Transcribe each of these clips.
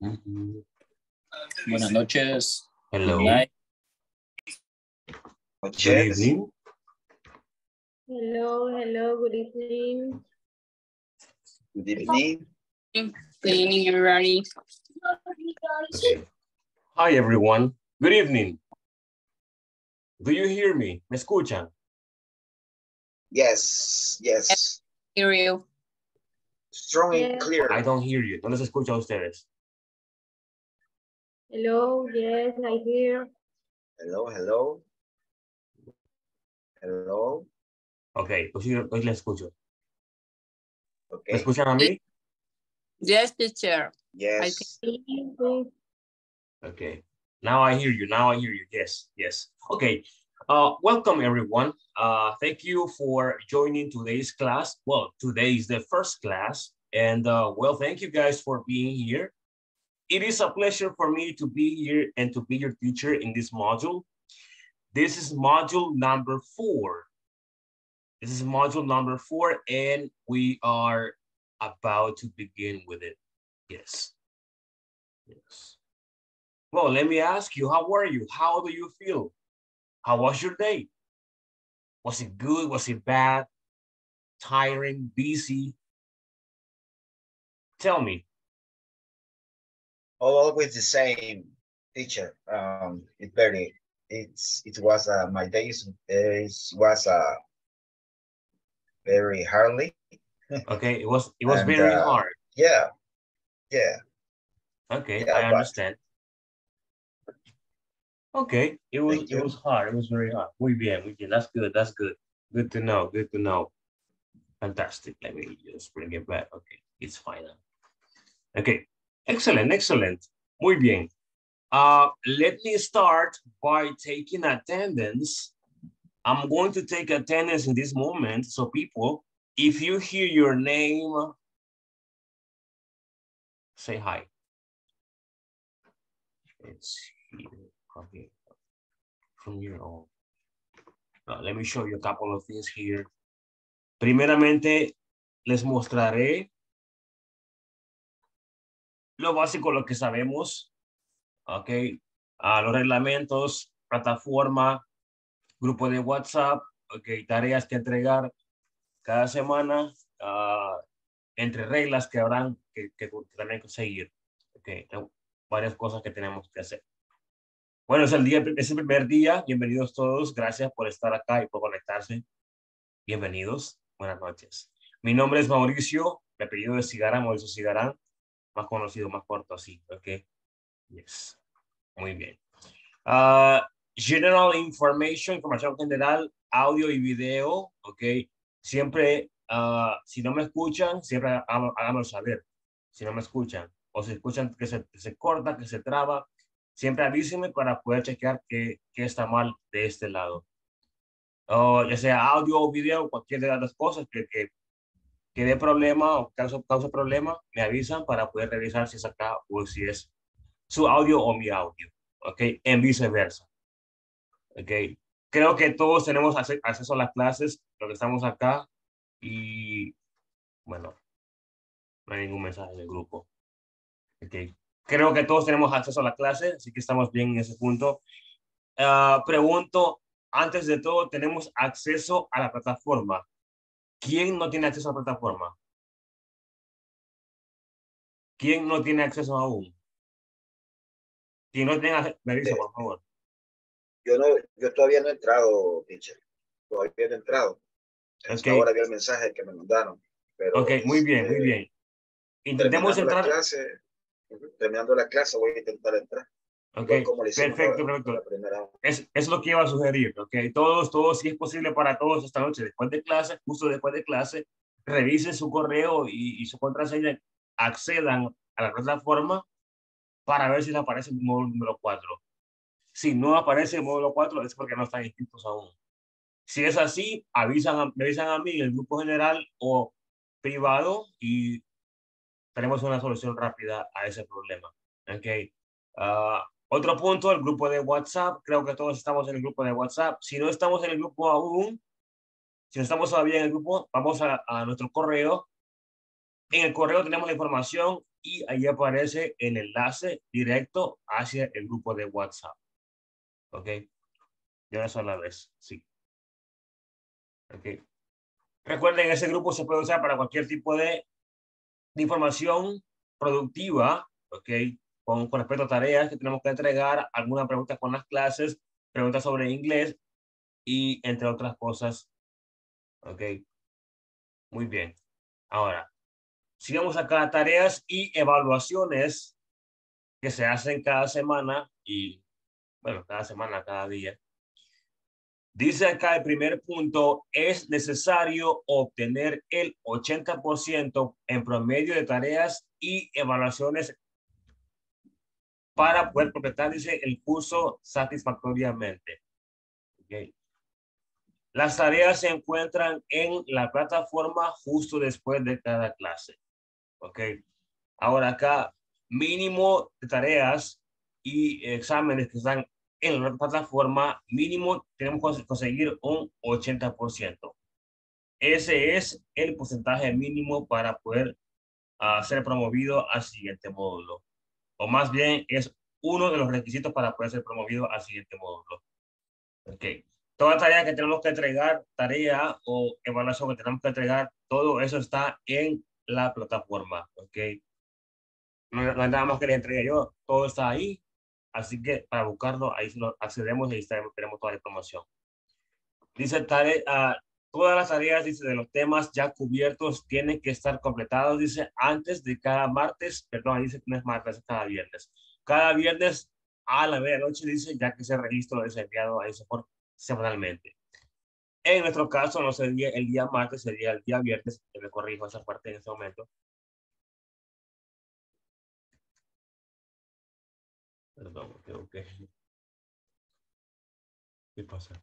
Buenas noches. Hello. Good night. Good Noches. evening. Hello, hello, good evening. Good evening. Good evening, everybody. Okay. Hi, everyone. Good evening. Do you hear me? ¿Me escuchan? Yes, yes. Hear you. Strong and clear. I don't hear you. No les escucho a ustedes. Hello, yes, I hear. Hello, hello. Hello. Ok, pues sí, hoy les escucho. ¿Me Okay. escuchan a mí? Yes, teacher. Yes. Sí, Okay. Now I hear you. Now I hear you. Yes, yes. Okay. Uh, welcome everyone. Uh, thank you for joining today's class. Well, today is the first class. And uh, well, thank you guys for being here. It is a pleasure for me to be here and to be your teacher in this module. This is module number four. This is module number four, and we are about to begin with it. Yes. Yes. Well, let me ask you, how are you? How do you feel? How was your day? Was it good? Was it bad? Tiring? Busy? Tell me. Always the same teacher. Um, it very, it's, it was, uh, my days, is was, uh, very hardly. Okay, it was it was And, very uh, hard. Yeah. Yeah. Okay, yeah, I but- understand. Okay, it was it was hard. It was very hard. Muy bien, muy bien. That's good. That's good. Good to know. Good to know. Fantastic. Let me just bring it back. Okay, it's fine now. Okay, excellent, excellent. Muy bien. Uh, let me start by taking attendance. I'm going to take attendance in this moment. So people, if you hear your name, say hi. It's here. Okay. From your own. Uh, let me show you a couple of things here. Primeramente, les mostraré lo básico, lo que sabemos. Ok. Ah, los reglamentos, plataforma, grupo de WhatsApp, ok, tareas que entregar cada semana, ah, entre reglas que habrán que, que también que seguir. Ok, hay varias cosas que tenemos que hacer. Bueno, es el día, es el primer día. Bienvenidos todos. Gracias por estar acá y por conectarse. Bienvenidos. Buenas noches. Mi nombre es Mauricio. Mi apellido es Cigarán, Mauricio Cigarán. Más conocido, más corto así. Ok. Yes. Muy bien. Ah, general information, información general, audio y video. Ok. Siempre, ah, si no me escuchan, siempre háganmelo saber. Si no me escuchan. O si escuchan que se, se corta, que se traba, siempre avísenme para poder chequear qué, qué está mal de este lado. O ya sea audio o video, cualquier de las cosas que, que, que dé problema o causa, causa problema, me avisan para poder revisar si es acá o si es su audio o mi audio. ¿Ok? En viceversa. ¿Ok? Creo que todos tenemos acceso a las clases, lo que estamos acá y bueno, no hay ningún mensaje en el grupo. ¿Ok? Creo que todos tenemos acceso a la clase, así que estamos bien en ese punto. Ah, pregunto, antes de todo, ¿tenemos acceso a la plataforma? ¿Quién no tiene acceso a la plataforma? ¿Quién no tiene acceso aún? Quien no tenga, me avisa, por favor. Yo no, yo todavía no he entrado, teacher. Todavía no he entrado. Hasta Ok. ahora vi el mensaje que me mandaron. Pero, Ok, muy bien, muy este, bien. Intentemos la entrar. clase, terminando la clase voy a intentar entrar. Ok, Igual como perfecto, perfecto. primera. Es, es lo que iba a sugerir, ¿ok? Todos, todos, si es posible para todos esta noche, después de clase, justo después de clase, revisen su correo y, y su contraseña, accedan a la plataforma para ver si les aparece el módulo número 4. Si no aparece el módulo 4 es porque no están inscritos aún. Si es así, avisan, a- me avisan a mí en el grupo general o privado y tenemos una solución rápida a ese problema. ¿ok? Ah, otro punto, el grupo de WhatsApp. Creo que todos estamos en el grupo de WhatsApp. Si no estamos en el grupo aún, si no estamos todavía en el grupo, vamos a, a nuestro correo. En el correo tenemos la información y ahí aparece el enlace directo hacia el grupo de WhatsApp. ¿Ok? De una sola vez, sí. ¿Ok? Recuerden, ese grupo se puede usar para cualquier tipo de, de información productiva, ¿ok? Con, respecto a tareas que tenemos que entregar, alguna pregunta con las clases, preguntas sobre inglés y entre otras cosas. ¿Ok? Muy bien. Ahora, sigamos acá tareas y evaluaciones que se hacen cada semana y, bueno, cada semana, cada día. Dice acá el primer punto, es necesario obtener el 80% en promedio de tareas y evaluaciones para poder completar, dice, el curso satisfactoriamente. Las tareas se encuentran en la plataforma justo después de cada clase. Ok. Ahora acá, mínimo de tareas y exámenes que están en la plataforma, mínimo tenemos que conseguir un 80%. Ese es el porcentaje mínimo para poder uh, ser promovido al siguiente módulo. O más bien es uno de los requisitos para poder ser promovido al siguiente módulo. Ok. Toda tarea que tenemos que entregar, tarea o evaluación que tenemos que entregar, todo eso está en la plataforma, ¿ok? No, no hay nada más que les entregue yo, todo está ahí, así que para buscarlo, ahí accedemos y ahí tenemos toda la información. Dice, tarea, uh, todas las tareas, dice, de los temas ya cubiertos tienen que estar completados, dice, antes de cada martes, perdón, dice que no es martes, es cada viernes. Cada viernes a la medianoche, dice, ya que ese registro es enviado a ese por semanalmente. En nuestro caso, no sería el día martes, sería el día viernes. que me corrijo esa parte en este momento. Perdón, ok, ok. ¿Qué pasa?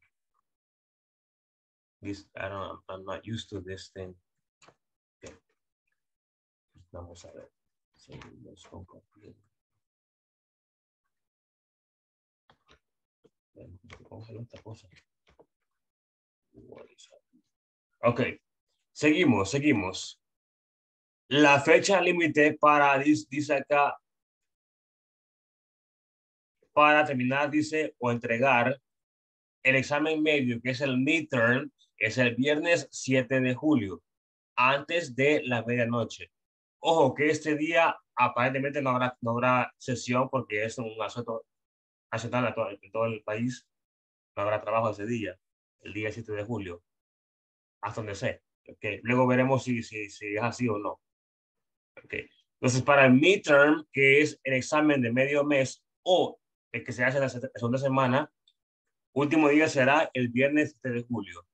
I don't, I'm not used to this thing. Okay. Vamos a ver. Seguimos cosa. Ok, seguimos, seguimos. La fecha límite para, dice acá, para terminar, dice, o entregar el examen medio, que es el midterm, es el viernes 7 de julio, antes de la medianoche. Ojo, que este día aparentemente no habrá, no habrá sesión porque es un asunto nacional en todo el país. No habrá trabajo ese día el día 7 de julio, hasta donde sé. Okay. Luego veremos si, si, si es así o no. Okay. Entonces, para el midterm, que es el examen de medio mes o el que se hace la segunda semana, último día será el viernes 7 de julio.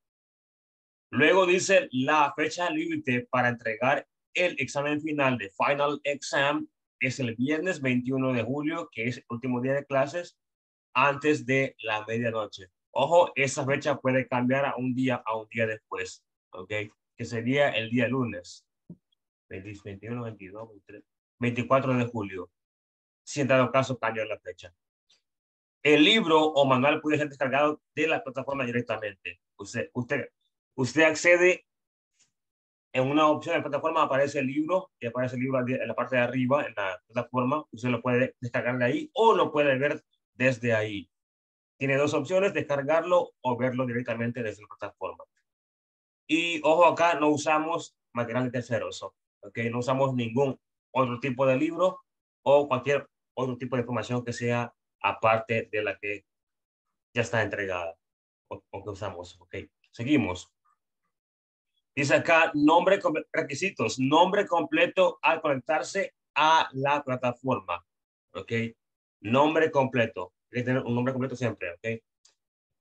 Luego dice la fecha límite para entregar el examen final de final exam es el viernes 21 de julio, que es el último día de clases, antes de la medianoche. Ojo, esa fecha puede cambiar a un día a un día después, ¿ok? Que sería el día lunes, 21, 22, 23, 24 de julio. Si en dado caso cambia la fecha. El libro o manual puede ser descargado de la plataforma directamente. Usted, usted, usted accede en una opción de la plataforma, aparece el libro y aparece el libro en la parte de arriba, en la plataforma. Usted lo puede descargar de ahí o lo puede ver desde ahí. Tiene dos opciones, descargarlo o verlo directamente desde la plataforma. Y ojo acá, no usamos material de terceros, ¿ok? No usamos ningún otro tipo de libro o cualquier otro tipo de información que sea aparte de la que ya está entregada o, o que usamos, ¿ok? Seguimos. Dice acá, nombre, requisitos, nombre completo al conectarse a la plataforma, ¿ok? Nombre completo que tener un nombre completo siempre, ¿ok?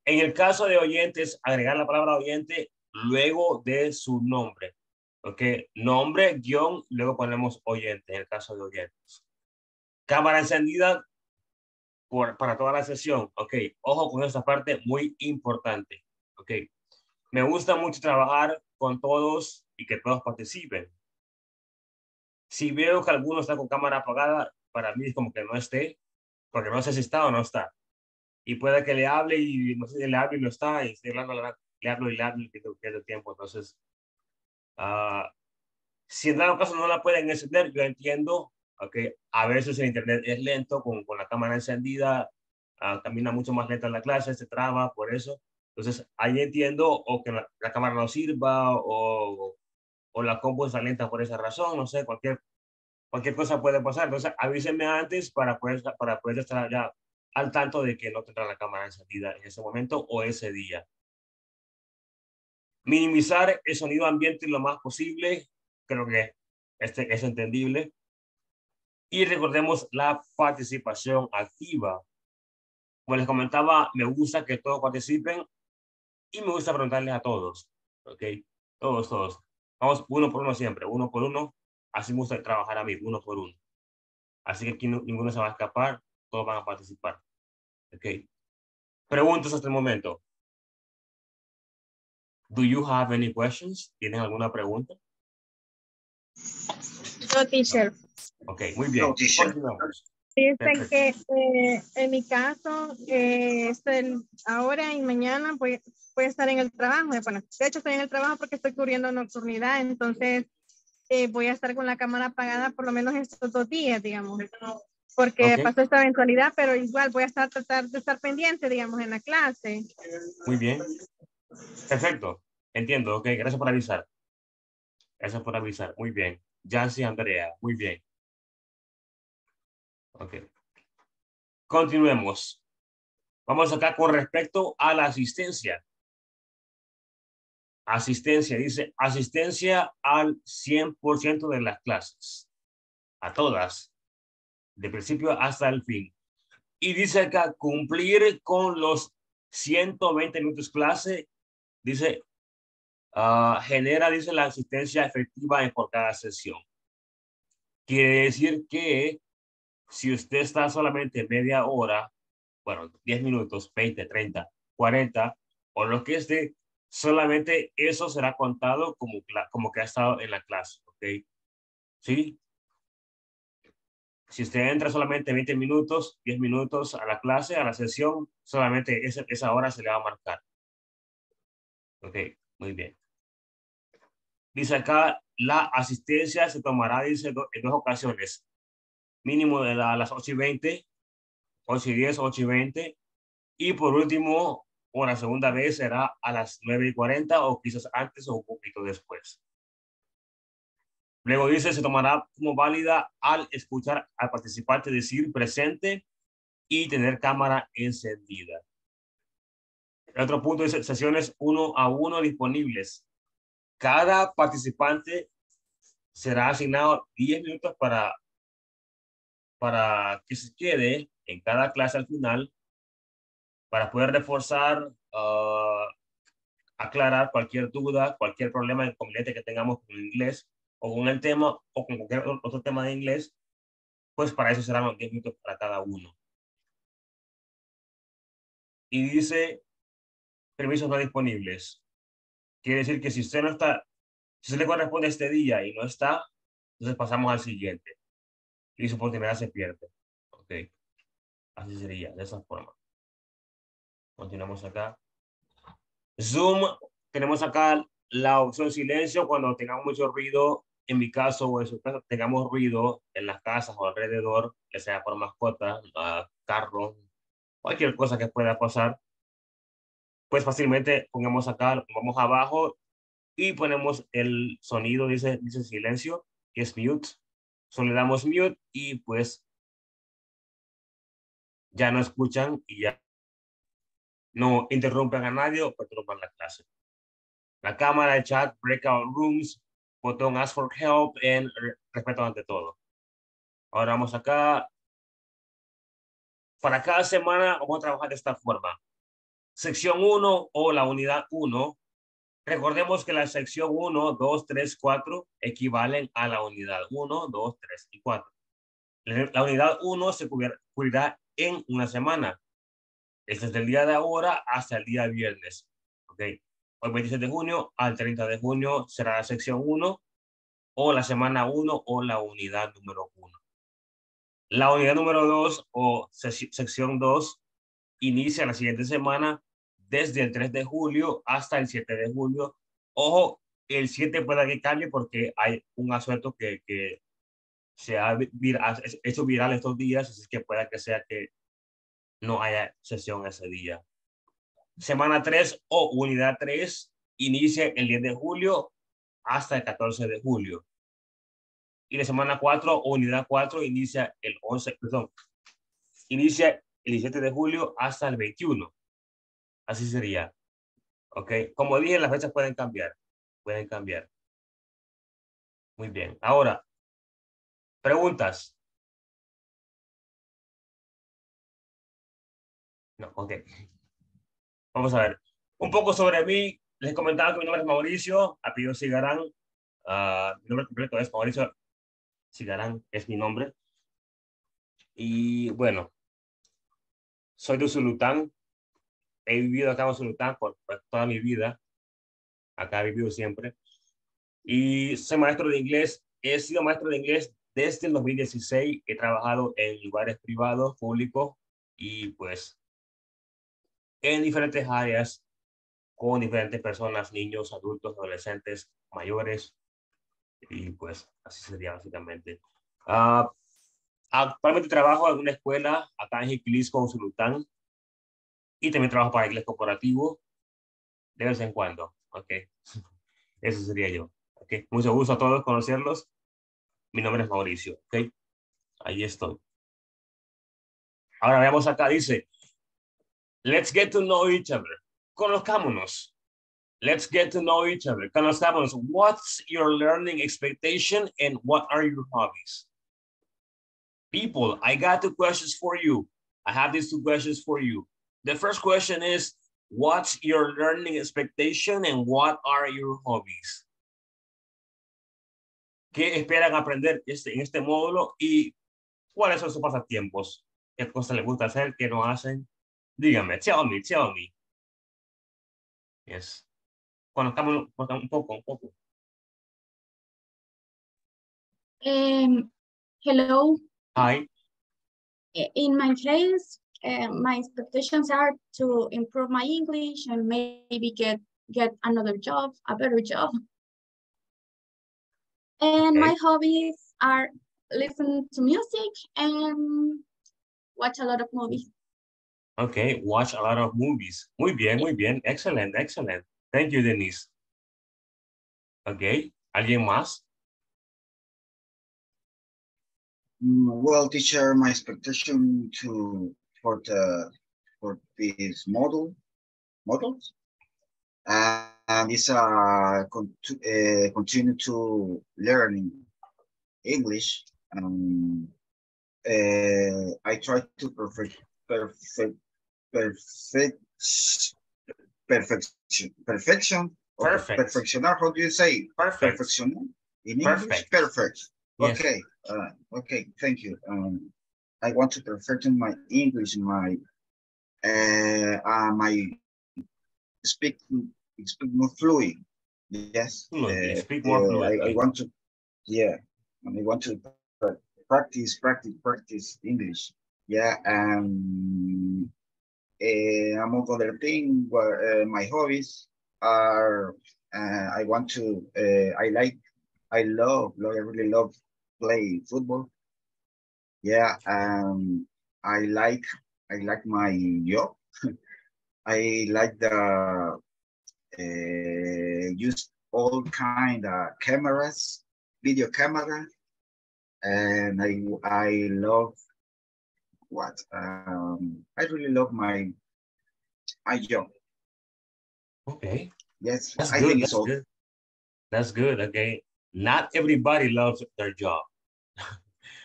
En el caso de oyentes, agregar la palabra oyente luego de su nombre, ¿ok? Nombre, guion, luego ponemos oyente en el caso de oyentes. Cámara encendida por, para toda la sesión, ¿ok? Ojo con esta parte muy importante, ¿ok? Me gusta mucho trabajar con todos y que todos participen. Si veo que alguno está con cámara apagada, para mí es como que no esté, porque no sé si está o no está. Y puede que le hable y no sé si le hable y no está, y estoy hablando, le hablo y le hablo y pierdo tiempo. Entonces, uh, si en dado caso no la pueden encender, yo entiendo, ¿ok? A veces el internet es lento, con, con la cámara encendida, ah, camina mucho más lenta en la clase, se traba, por eso. Entonces, ahí entiendo o que la, la cámara no sirva o, o la compu está lenta por esa razón, no sé, cualquier, cualquier cosa puede pasar. Entonces, avísenme antes para poder, para poder estar ya al tanto de que no tendrá la cámara encendida en ese momento o ese día. Minimizar el sonido ambiente lo más posible, creo que este es entendible. Y recordemos la participación activa. Como les comentaba, me gusta que todos participen y me gusta preguntarles a todos, ¿ok? Todos, todos. Vamos uno por uno siempre, uno por uno. Así me gusta trabajar a mí, uno por uno. Así que aquí no- ninguno se va a escapar, todos van a participar. ¿Ok? Preguntas hasta el momento. Do you have any questions? ¿Tienen alguna pregunta? No, teacher. Ok, muy bien. No, teacher. Continuamos. Dicen Perfecto. que eh, en mi caso, eh, este, ahora y mañana voy, voy a estar en el trabajo. Bueno, de hecho estoy en el trabajo porque estoy cubriendo nocturnidad, entonces eh, voy a estar con la cámara apagada por lo menos estos dos días, digamos. Porque pasó esta eventualidad, pero igual voy a estar tratar de estar pendiente, digamos, en la clase. Muy bien. Perfecto. Entiendo. Ok, gracias por avisar. Gracias por avisar. Muy bien. Yancy Andrea. Muy bien. Ok. Continuemos. Vamos acá con respecto a la asistencia. Asistencia, dice asistencia al 100% de las clases. A todas. De principio hasta el fin. Y dice acá cumplir con los 120 minutos clase, dice, ah, genera, dice, la asistencia efectiva por cada sesión. Quiere decir que si usted está solamente media hora, bueno, 10 minutos, 20, 30, 40, o lo que esté, solamente eso será contado como, como que ha estado en la clase, ¿ok? ¿Sí? Si usted entra solamente 20 minutos, 10 minutos a la clase, a la sesión, solamente esa, esa hora se le va a marcar. Ok, muy bien. Dice acá, la asistencia se tomará, dice, en dos ocasiones. Mínimo de la- a las 8 y 20, 8 y 10, 8 y 20. Y por último, o la segunda vez será a las 9 y 40 o quizás antes o un poquito después. Luego dice, se tomará como válida al escuchar al participante decir presente y tener cámara encendida. El otro punto dice sesiones uno a uno disponibles. Cada participante será asignado 10 minutos para, para que se quede en cada clase al final para poder reforzar, ah, aclarar cualquier duda, cualquier problema inconveniente que tengamos con el inglés o con el tema o con cualquier otro tema de inglés, pues para eso serán los 10 minutos para cada uno. Y dice permisos no disponibles. Quiere decir que si usted no está, si se le corresponde este día y no está, entonces pasamos al siguiente. Y su oportunidad se pierde. Ok. Así sería, de esa forma. Continuamos acá. Zoom, tenemos acá la opción silencio cuando tengamos mucho ruido. En mi caso o en su caso, tengamos ruido en las casas o alrededor, que sea por mascotas, carros, cualquier cosa que pueda pasar. Pues fácilmente pongamos acá, vamos abajo y ponemos el sonido, dice, dice silencio, que es mute. Solo le damos mute y pues ya no escuchan y ya no interrumpen a nadie o perturban la clase. La cámara, el chat, breakout rooms, botón ask for help en re- respeto ante todo. Ahora vamos acá. Para cada semana vamos a trabajar de esta forma. Sección 1 o la unidad 1. Recordemos que la sección 1, 2, 3, 4 equivalen a la unidad 1, 2, 3 y 4. La unidad 1 se cubrirá en una semana. Este es del día de ahora hasta el día viernes. ¿ok? Hoy 26 de junio al 30 de junio será la sección 1 o la semana 1 o la unidad número 1. La unidad número 2 o sección 2 inicia la siguiente semana desde el 3 de julio hasta el 7 de julio. Ojo, el 7 puede que cambie porque hay un asueto que, que se ha viral, hecho viral estos días, así que pueda que sea que no haya sesión ese día. Semana 3 o unidad 3 inicia el 10 de julio hasta el 14 de julio. Y la semana 4 o unidad 4 inicia el 11, perdón, inicia el 17 de julio hasta el 21. Así sería. ¿Ok? Como dije, las fechas pueden cambiar. Pueden cambiar. Muy bien. Ahora, preguntas. No, ok. Vamos a ver. Un poco sobre mí. Les comentaba que mi nombre es Mauricio, apellido Cigarán. Uh, mi nombre completo es Mauricio Cigarán, es mi nombre. Y bueno, soy de Zulután. He vivido acá en Zulután por, por toda mi vida. Acá he vivido siempre. Y soy maestro de inglés. He sido maestro de inglés desde el 2016. He trabajado en lugares privados, públicos y pues en diferentes áreas con diferentes personas, niños, adultos, adolescentes, mayores. Y pues así sería básicamente. Uh, actualmente trabajo en una escuela acá en Jiquilisco, en Zulután. Y también trabajo para inglés corporativo de vez en cuando. Ok. Eso sería yo. Ok. Mucho gusto a todos conocerlos. Mi nombre es Mauricio. Ok. Ahí estoy. Ahora veamos acá. Dice, Let's get to know each other. Conozcámonos. Let's get to know each other. Conozcámonos. What's your learning expectation and what are your hobbies? People, I got two questions for you. I have these two questions for you. The first question is, what's your learning expectation and what are your hobbies? ¿Qué esperan aprender este, en este módulo y cuáles son sus pasatiempos? ¿Qué cosas les gusta hacer? ¿Qué no hacen? Dígame, tell me, tell me. Yes. Conozcamos un poco, un poco. Um, hello. Hi. In my case, uh, my expectations are to improve my English and maybe get get another job, a better job. And Okay. my hobbies are listen to music and watch a lot of movies. Okay, watch a lot of movies. Muy bien, muy bien. Excellent, excellent. Thank you, Denise. Okay, ¿alguien más? Mm, Well, teacher, my expectation to for the for this model models uh, and it's uh, con uh continue to learning English. Um, uh, I try to perfect perfect perfect perfection perfection Perfect. How do you say Perfect. perfeccionar in English? Perfect. Perfect. Yes. Okay, uh, okay, thank you. Um, I want to perfect my English, my uh, uh my speak speak more fluent. Yes, Fluently, uh, speak more uh, I. I want to, yeah, and I want to practice, practice, practice English. Yeah, um, uh, among other things, where uh, my hobbies are, uh, I want to, uh, I like, I love, love, I really love play football. Yeah, um, I like, I like my job. I like the uh, use all kind of cameras, video camera, and I I love what um, I really love my my job. Okay, Yes, that's I good. think That's so. good. That's good. Okay, not everybody loves their job.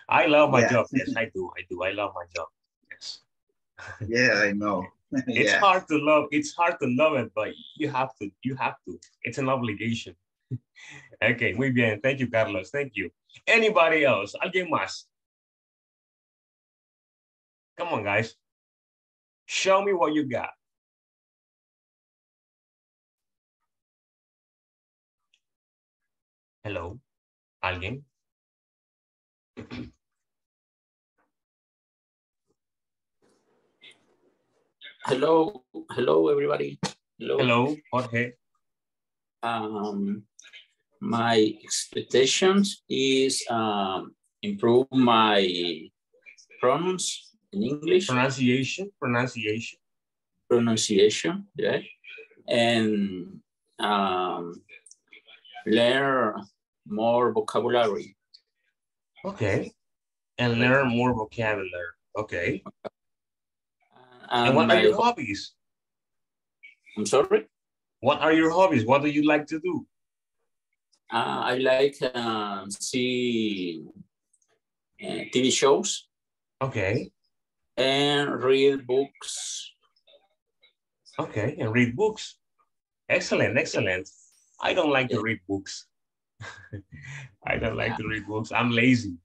I love my Yeah. job. Yes, I do. I do. I love my job. Yes. Yeah, I know. It's yeah. hard to love. It's hard to love it, but you have to. You have to. It's an obligation. okay, muy bien. Thank you, Carlos. Thank you. Anybody else? ¿Alguien más? Come on, guys. Show me what you got. Hello. ¿Alguien? Hello, hello, everybody. Hello. Hello, Jorge. Um, my expectations is um, improve my pronouns in English, Pronunciation, pronunciation. pronunciation, yeah, and um, learn more vocabulary. Okay. And learn more vocabulary. Okay. And, And what are your hobbies? I'm sorry. What are your hobbies? What do you like to do? Uh, I like uh, see uh, TV shows Okay. and read books. Okay. And read books. Excellent. Excellent. I don't like to read books. I don't like to read books. I'm lazy.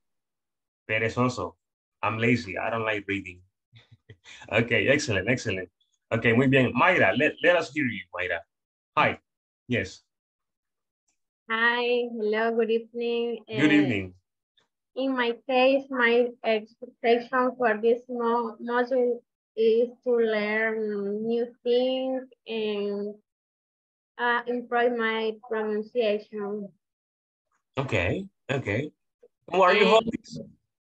Perezoso. I'm lazy. I don't like reading. Okay. Excellent. Excellent. Okay. Muy bien. Mayra, let, let us hear you, Mayra. Hi. Yes. Hi, hello, good evening. Good Uh, evening. In my case, my expectation for this mo- module is to learn new things and uh, improve my pronunciation. Okay. Okay. What are your And- hobbies?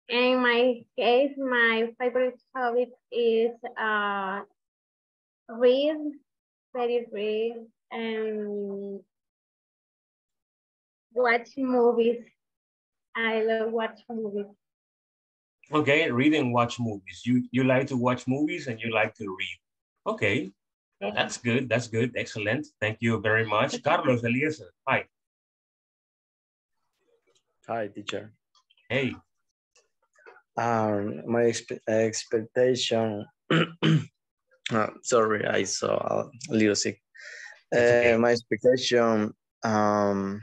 In my case, my favorite hobby is uh, read, very read, and watch movies. I love watch movies. Okay, read and watch movies. You you like to watch movies and you like to read. Okay, that's good. That's good. Excellent. Thank you very much. Carlos Eliezer. Hi. Hi, teacher. Hey. Um, my expe- expectation. uh, sorry, I saw a little sick. Uh, okay. My expectation um,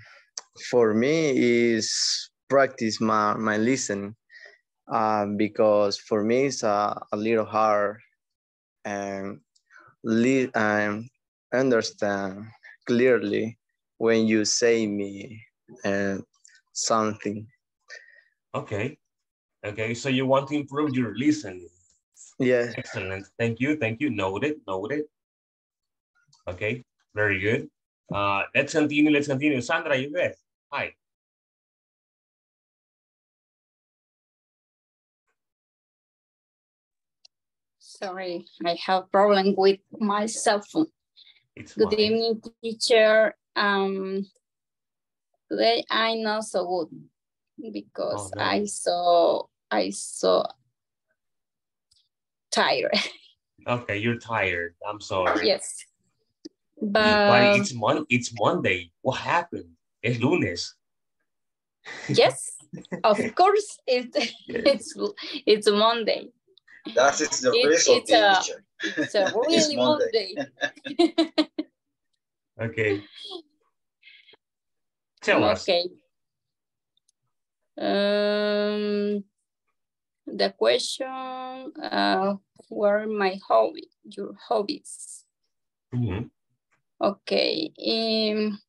for me is practice my, my listening uh, because for me it's a, a little hard and li- um, understand clearly when you say me and something. Okay. Okay. So you want to improve your listening. Yeah. Excellent. Thank you. Thank you. Noted. Noted. Okay. Very good. Uh, let's continue. Let's continue. Sandra, you there? Hi. Sorry, I have problem with my cell phone. It's Good fine. evening, teacher. Um, today I'm not so good because Oh, no. I saw I saw tired. Okay, you're tired. I'm sorry. yes, But but it's Mon it's Monday. What happened? Es lunes. yes, of course it, it's it's Monday. That is the It- reason, it's a- It's a really Monday. Monday. Okay. Tell us. Okay. Um, the question, uh, what are my hobby, your hobbies? Mhm. Okay. Um,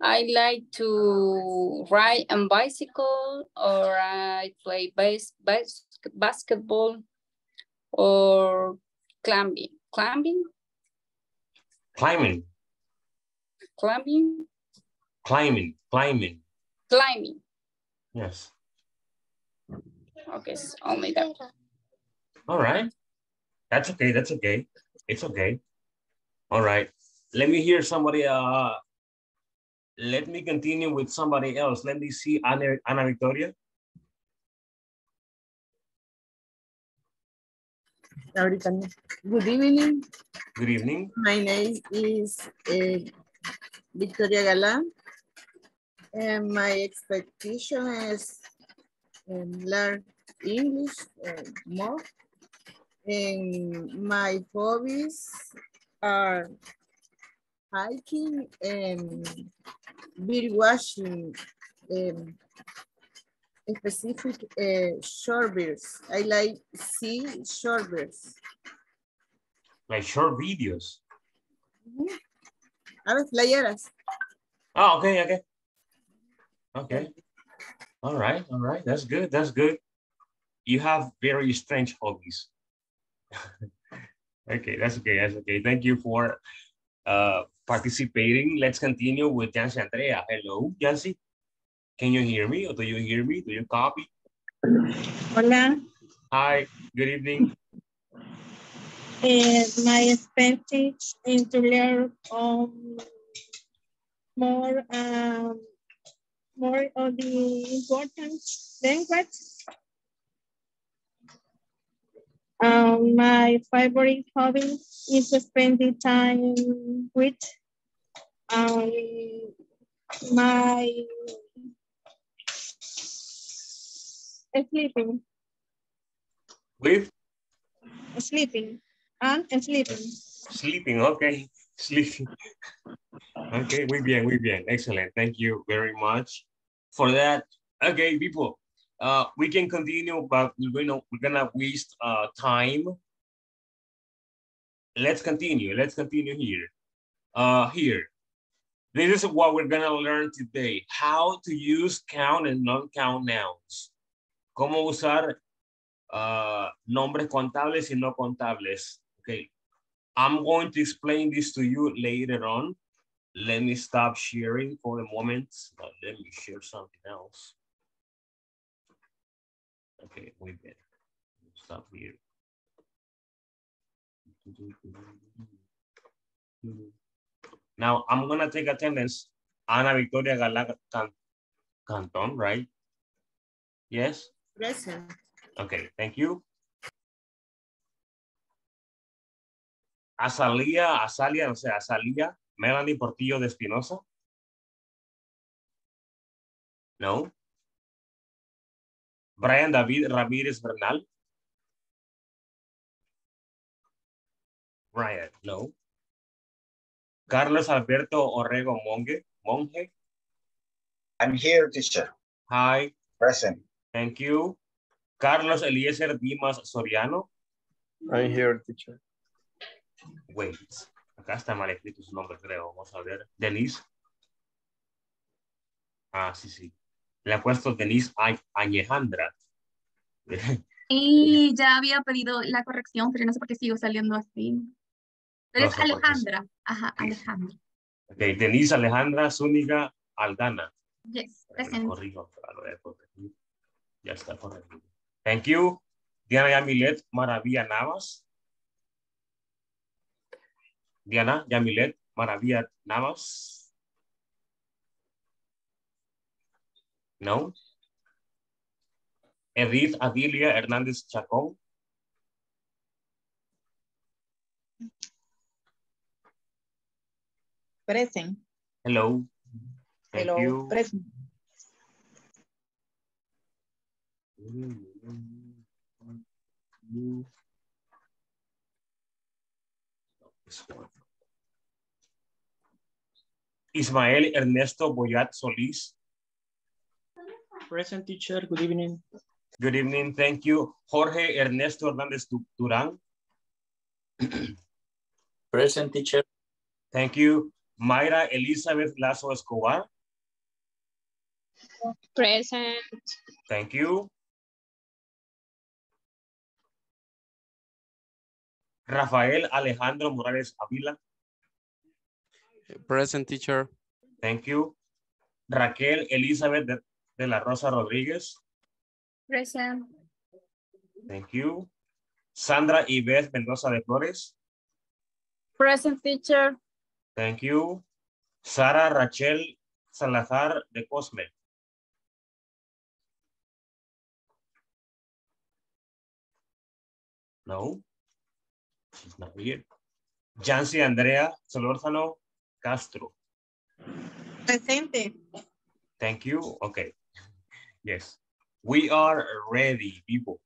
I like to ride on bicycle or I play base, bas basketball or climbing, climbing, Climbing, climbing, climbing, climbing. climbing. Yes. Okay, so only that. All right. That's okay. That's okay. It's okay. All right. Let me hear somebody. Uh, let me continue with somebody else. Let me see Ana, Ana Victoria. Good evening. Good evening. My name is uh, Victoria Galan. And my expectation is um, learn English uh, more. And my hobbies are hiking and bird watching. Um, specific uh, shorebirds. I like see shorebirds. Like short videos. A ver, playeras. Oh, okay, okay. Okay. All right, all right. That's good. That's good. You have very strange hobbies. okay, that's okay. That's okay. Thank you for uh, participating. Let's continue with Jancy Andrea. Hello, Jancy. Can you hear me or do you hear me? Do you copy? Hola. Hi, good evening. Uh, my expectation is to learn um, more um, more of the important language. Um, my favorite hobby is spending time with um, my sleeping, With sleeping, and sleeping. sleeping, okay. Okay, muy bien, muy bien. Excellent. Thank you very much for that. Okay, people, uh, we can continue, but we're gonna, we're gonna waste uh, time. Let's continue. Let's continue here. Uh, here. This is what we're gonna learn today. How to use count and non-count nouns. Cómo usar uh, nombres contables y no contables. Okay. I'm going to explain this to you later on. Let me stop sharing for a moment. But let me share something else. Okay, muy bien. Stop here. Now I'm gonna take attendance. Ana Victoria Galán Can Canton, right? Yes? Present. Okay, thank you. Azalía, Azalia, o sea, Azalía, Melanie Portillo de Espinosa. No. Brian David Ramírez Bernal. Brian, no. Carlos Alberto Orrego Monge, Monge. I'm here, teacher. Hi, Present. thank you. Carlos Eliezer Dimas Soriano. I'm here, teacher. Wait, acá está mal escrito su nombre, creo. Vamos a ver. Denise. Ah, sí, sí. Le ha puesto Denise A- Añejandra. Y ya había pedido la corrección, pero no sé por qué sigo saliendo así. Pero No es. Alejandra. Ajá, Alejandra. Ok, Denise Alejandra Zúñiga Aldana. Yes, Me present. corrijo. Ya está corregido. Thank you. Diana Yamilet Maravilla Navas. Diana Yamilet Maravilla Navas. No. Edith Adilia Hernández Chacón. Present. Hello. Thank Hello. you. Present. Ismael Ernesto Boyat Solís. Present teacher, good evening. Good evening, thank you. Jorge Ernesto Hernández Durán. Present teacher. Thank you. Mayra Elizabeth Lazo Escobar. Present. Thank you. Rafael Alejandro Morales Avila. Present teacher. Thank you. Raquel Elizabeth de, de la Rosa Rodríguez. Present. Thank you. Sandra Yvette Mendoza de Flores. Present teacher. Thank you. Sara Rachel Salazar de Cosme. No. She's not here. Jancy Andrea Solórzano Castro. Presente. Thank you. Okay. Yes. We are ready, people.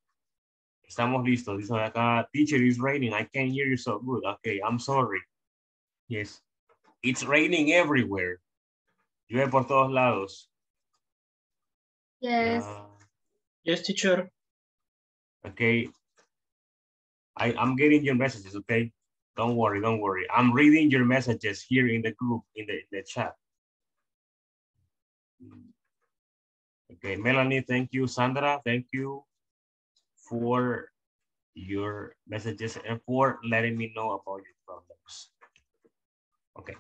Estamos listos. Dice acá, teacher is raining. I can't hear you so good. Okay, I'm sorry. Yes. It's raining everywhere. Llueve por todos lados. Yes. Ah, Yes, teacher. okay. I, I'm getting your messages, okay? Don't worry, don't worry. I'm reading your messages here in the group, in the, the chat. Okay, Melanie, thank you. Sandra, thank you for your messages and for letting me know about your problems. Okay.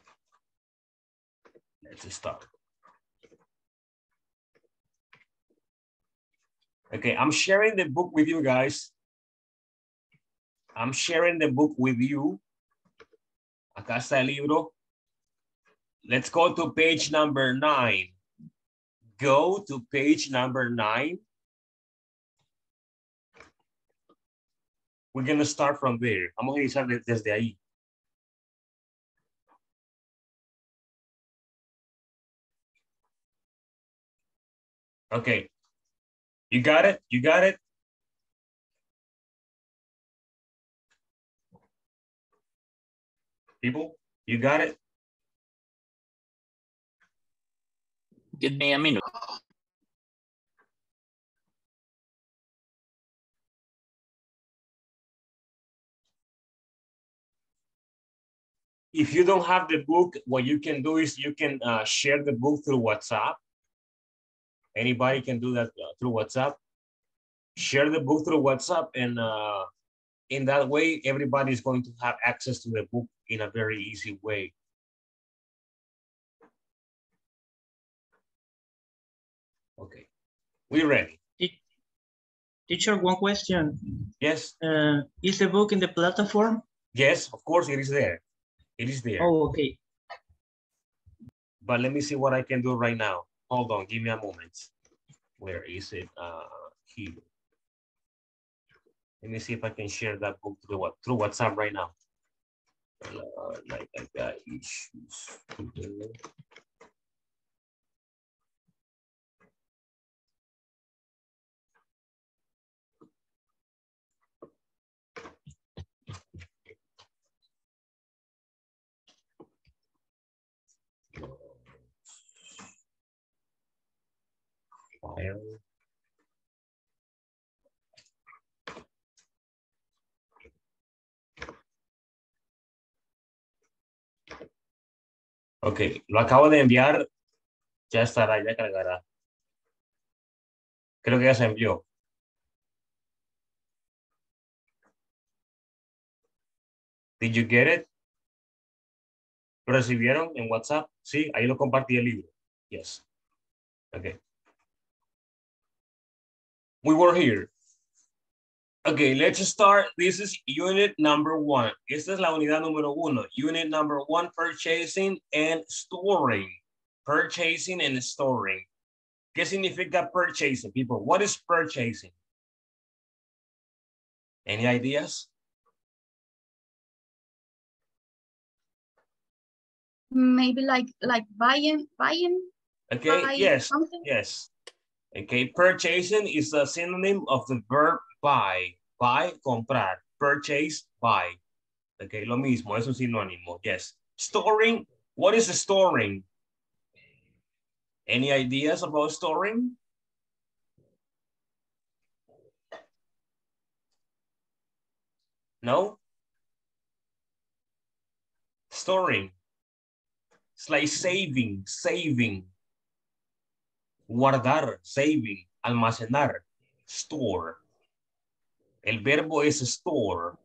Let's start. Okay, I'm sharing the book with you guys. I'm sharing the book with you. Acá está el libro. Let's go to page number nine. Go to page number nine. We're going to start from there. Vamos a iniciar desde ahí. Okay. You got it? You got it? People, you got it? Give me a minute. If you don't have the book, what you can do is you can uh, share the book through WhatsApp. Anybody can do that uh, through WhatsApp. Share the book through WhatsApp and uh, in that way, everybody is going to have access to the book in a very easy way. Okay, we're ready. Teacher, one question. Yes. Uh, is the book in the platform? Yes, of course it is there. It is there. Oh, okay. But let me see what I can do right now. Hold on, give me a moment. Where is it? Uh, here. Let me see if I can share that book through what through WhatsApp right now. Uh, like I got issues. File. Ok, lo acabo de enviar. Ya estará, ya cargará. Creo que ya se envió. Did you get it? ¿Lo recibieron en WhatsApp? Sí, ahí lo compartí el libro. Yes. Okay. We were here. Okay, let's start. This is unit number one. Esta es la unidad número uno. Unit number one, purchasing and storing. Purchasing and storing. ¿Qué significa purchasing, people? What is purchasing? Any ideas? Maybe like like buying, buying. Okay, buying yes, something? yes. Okay, purchasing is a synonym of the verb buy. Buy, comprar. Purchase, buy. Okay, lo mismo, es un sinónimo, yes. Storing, what is storing? Any ideas about storing? No? Storing. It's like saving, saving. Guardar, saving, almacenar, store. El verbo es store.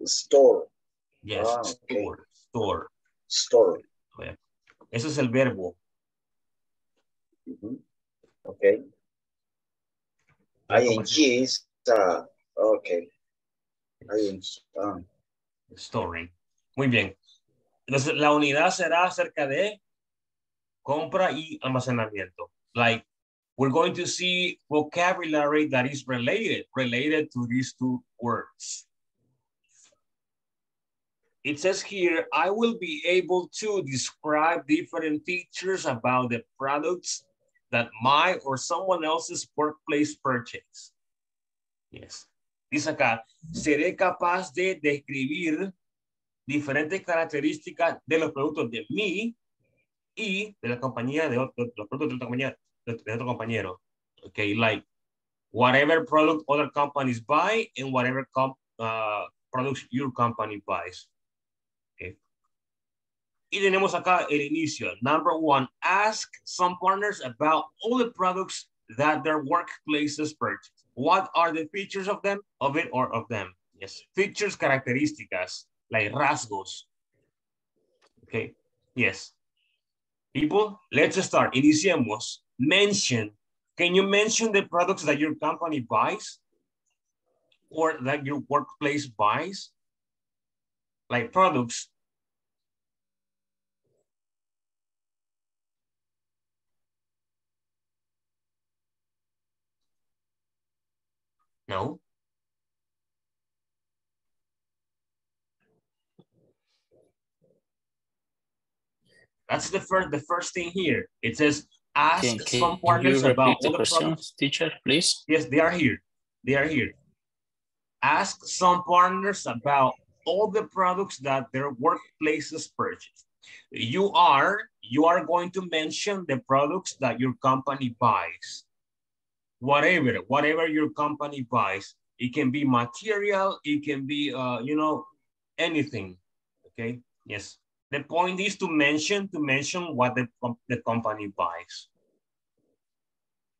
Store. Yes, Ah, okay. store, store. Store. Ese es el verbo. Mhm. Okay. ING is, uh, okay. ING, ah, Storing. Muy bien. Entonces, la unidad será acerca de compra y almacenamiento. Like, we're going to see vocabulary that is related, related to these two words. It says here, I will be able to describe different features about the products that my or someone else's workplace purchase. Yes. Dice acá, seré capaz de describir diferentes características de los productos de mí y de la compañía de otro, de los productos de otra compañía, de, otro compañero. Okay, like whatever product other companies buy and whatever comp, uh, products your company buys. Okay. Y tenemos acá el inicio. Number one, ask some partners about all the products that their workplaces purchase. What are the features of them, of it, or of them? Yes, features, características, like rasgos. Okay, yes. People, let's start. Iniciemos. Mention Can you mention the products that your company buys or that your workplace buys? Like products. No. That's the first the first thing here. It says ask Can, can some partners you about the all the products. teacher, please? Yes, they are here. They are here. Ask some partners about all the products that their workplaces purchase. You are you are going to mention the products that your company buys. Whatever, whatever your company buys, it can be material, it can be uh, you know, anything. Okay. Yes. The point is to mention to mention what the, the company buys.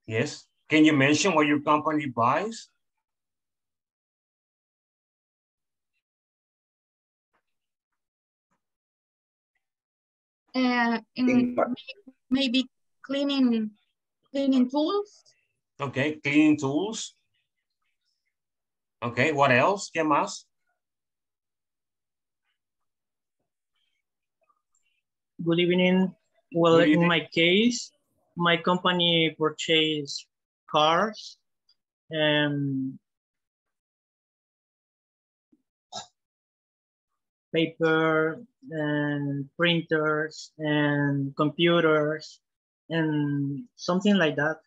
Yes. Can you mention what your company buys? Uh, in In my- may- maybe cleaning cleaning tools. Okay, cleaning tools. Okay, what else? ¿Qué más? Good evening. Well, Good in my case, my company purchased cars and paper and printers and computers and something like that.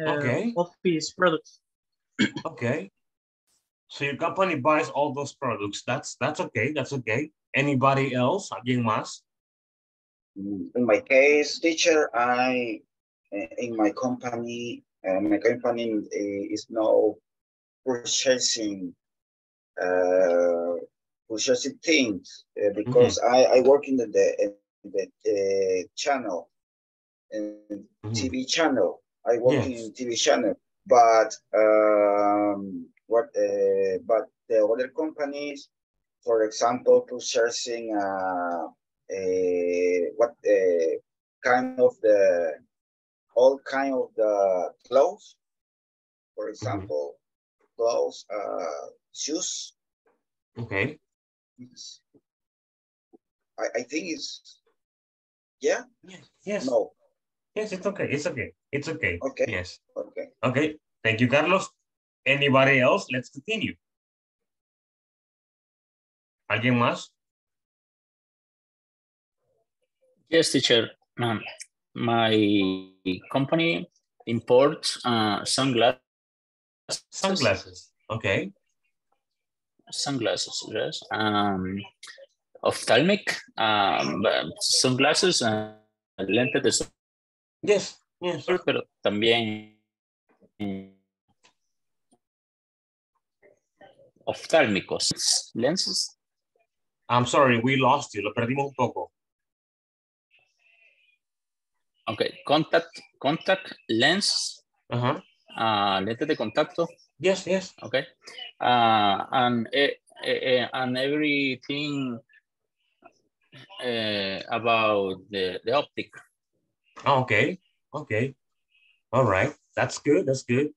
Uh, Okay. Office products. Okay. So your company buys all those products. That's that's okay. That's okay. Anybody else? ¿Alguien más? In my case, teacher, I in my company, uh, my company uh, is now purchasing uh, purchasing things uh, because I, I work in the the, in the uh, channel, in Mhm. TV channel. I work Yes. in TV channel, but um, what uh, but the other companies, for example, purchasing uh, what uh, kind of the all kind of the clothes, for example, clothes, uh, shoes. Okay. It's, I, I think it's yeah Yes. Yes. no Yes, it's okay. It's okay. It's okay. Okay. Yes. okay Okay. Thank you, Carlos. Anybody else? Let's continue. ¿Alguien más? Yes, teacher. Um, my company imports uh, sunglasses. Sunglasses. Okay. Sunglasses, yes. Um, ophthalmic um, sunglasses, uh, lentes de sol, Yes. Yes. pero también oftálmicos, lenses. I'm sorry, we lost you. Lo perdimos un poco. Okay, contact, contact lens, Ajá. uh, lentes de contacto. Yes, yes. Okay, uh, and and everything uh, about the the optic. Okay. Okay. All right. That's good. That's good.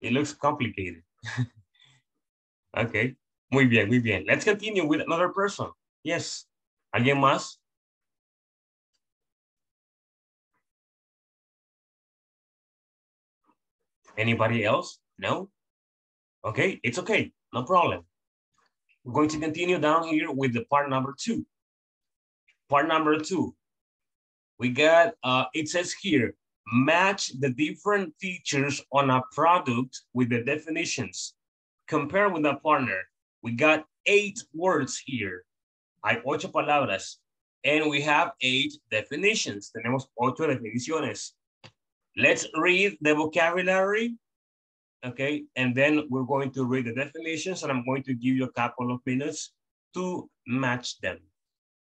It looks complicated. okay. Muy bien, muy bien. Let's continue with another person. Yes. ¿Alguien más? Anybody else? No? Okay, it's okay. No problem. We're going to continue down here with the part number two. Part number two. We got, uh, it says here, match the different features on a product with the definitions. Compare with a partner. We got eight words here. Hay ocho palabras. And we have eight definitions. Tenemos ocho definiciones. Let's read the vocabulary. Okay, and then we're going to read the definitions and I'm going to give you a couple of minutes to match them.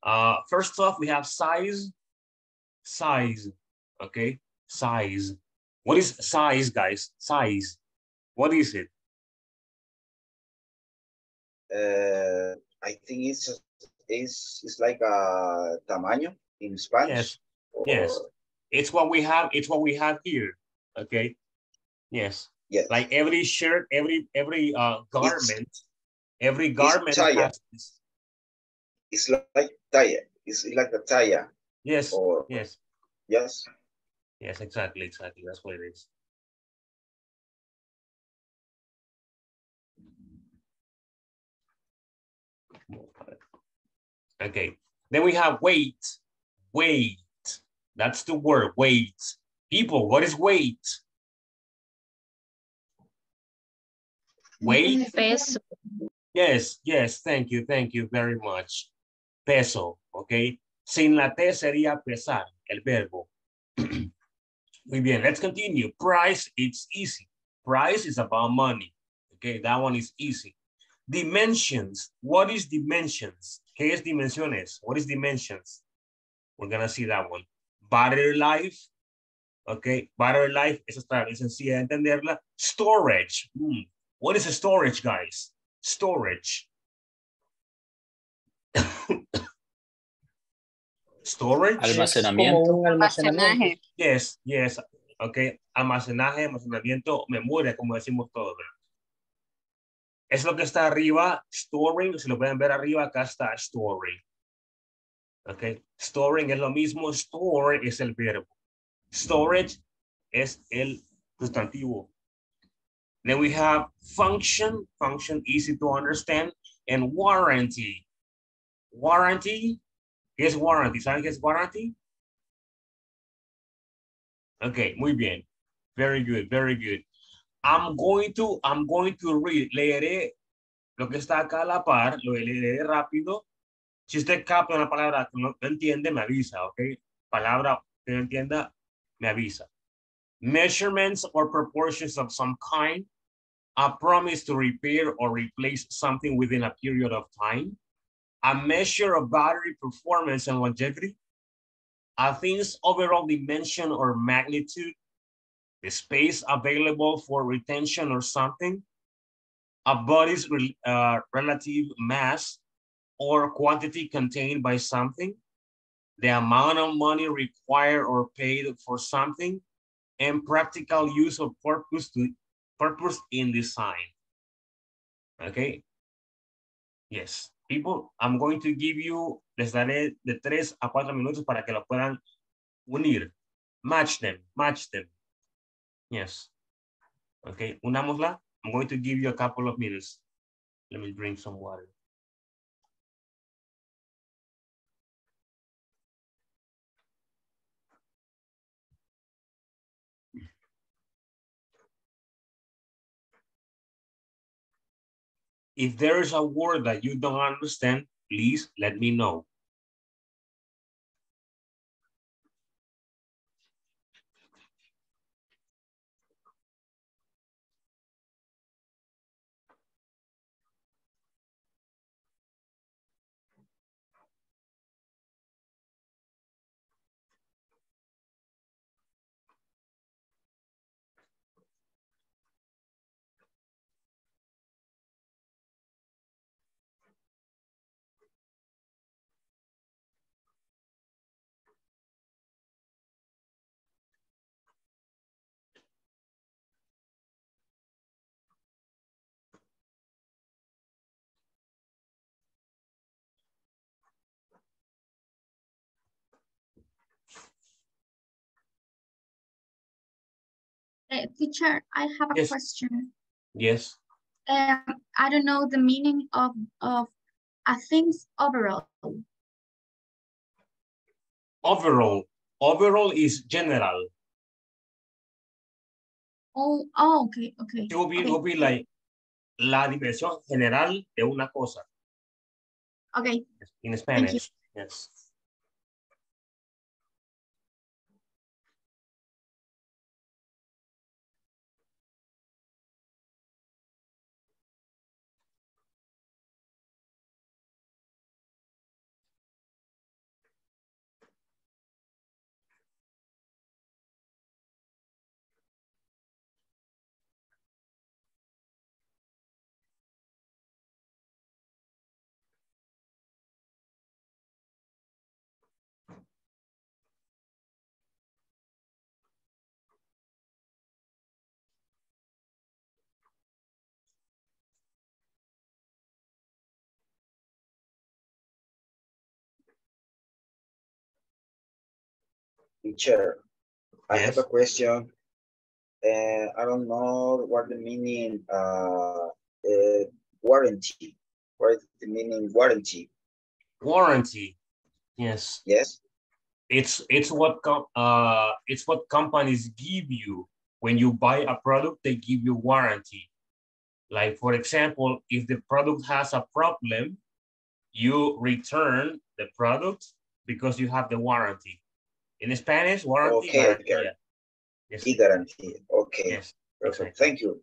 Uh, first off, we have size, size, okay, size. What is size, guys? Size. What is it? uh, I think it's it's it's like a tamaño in Spanish. Yes, yes. It's what we have. It's what we have here. Okay. Yes. Yes. Like every shirt, every every uh garment, every garment tire. has this. It's like tire. It's like a tire. Yes. Or Yes. yes. Yes, exactly, exactly. That's what it is. Okay. Then we have weight. Weight. That's the word, weight. People, what is weight? Weight? Peso. Yes, yes, thank you, thank you very much. Peso, okay. Sin la T sería pesar, el verbo. Muy bien, let's continue. Price, it's easy. Price is about money. Okay, that one is easy. Dimensions, what is dimensions? ¿Qué es dimensiones? What is dimensions? We're gonna see that one. Battery life, okay, battery life, esa está bien sencilla de entenderla. Storage, hmm, What is a storage, guys? Storage. storage. Almacenamiento. Como un almacenamiento. Yes, yes. Ok, almacenaje, almacenamiento, memoria, como decimos todos. ¿verdad? Es lo que está arriba, storing, si lo pueden ver arriba, acá está storing. Ok, storing es lo mismo, store es el verbo. Storage es el sustantivo. Then we have function, function easy to understand, and warranty. Warranty, ¿qué warranty? ¿Saben qué warranty? Okay, muy bien. Very good, very good. I'm going to, I'm going to read, leeré lo que está acá a la par, lo leeré rápido. Si usted capta una palabra que no entiende, me avisa, ¿ok? Palabra que no entienda, me avisa. Measurements or proportions of some kind, a promise to repair or replace something within a period of time, a measure of battery performance and longevity, a thing's overall dimension or magnitude, the space available for retention or something, a body's uh, relative mass or quantity contained by something, the amount of money required or paid for something, and practical use of purpose to purpose in design. Okay. Yes, people, I'm going to give you, les daré de tres a cuatro minutos para que lo puedan unir. Match them, match them. Yes. Okay, unámosla. I'm going to give you a couple of minutes. Let me drink some water. If there is a word that you don't understand, please let me know. Uh, teacher, I have a Yes. question. Yes. Um, I don't know the meaning of of a thing's overall. Overall. Overall is general. Oh, oh, okay, okay. It will be, it will be like la dimensión general de una cosa okay. in. Spanish. Yes. Teacher, I Yes. have a question. Uh, I don't know what the meaning uh, uh, warranty. What is the meaning warranty? Warranty. Yes. Yes. It's it's what com uh it's what companies give you when you buy a product. They give you warranty. Like for example, if the product has a problem, you return the product because you have the warranty. In Spanish, warranty. Okay, okay. garantía. Yes. Y guarantee. Okay. Yes. Perfect. Thank you.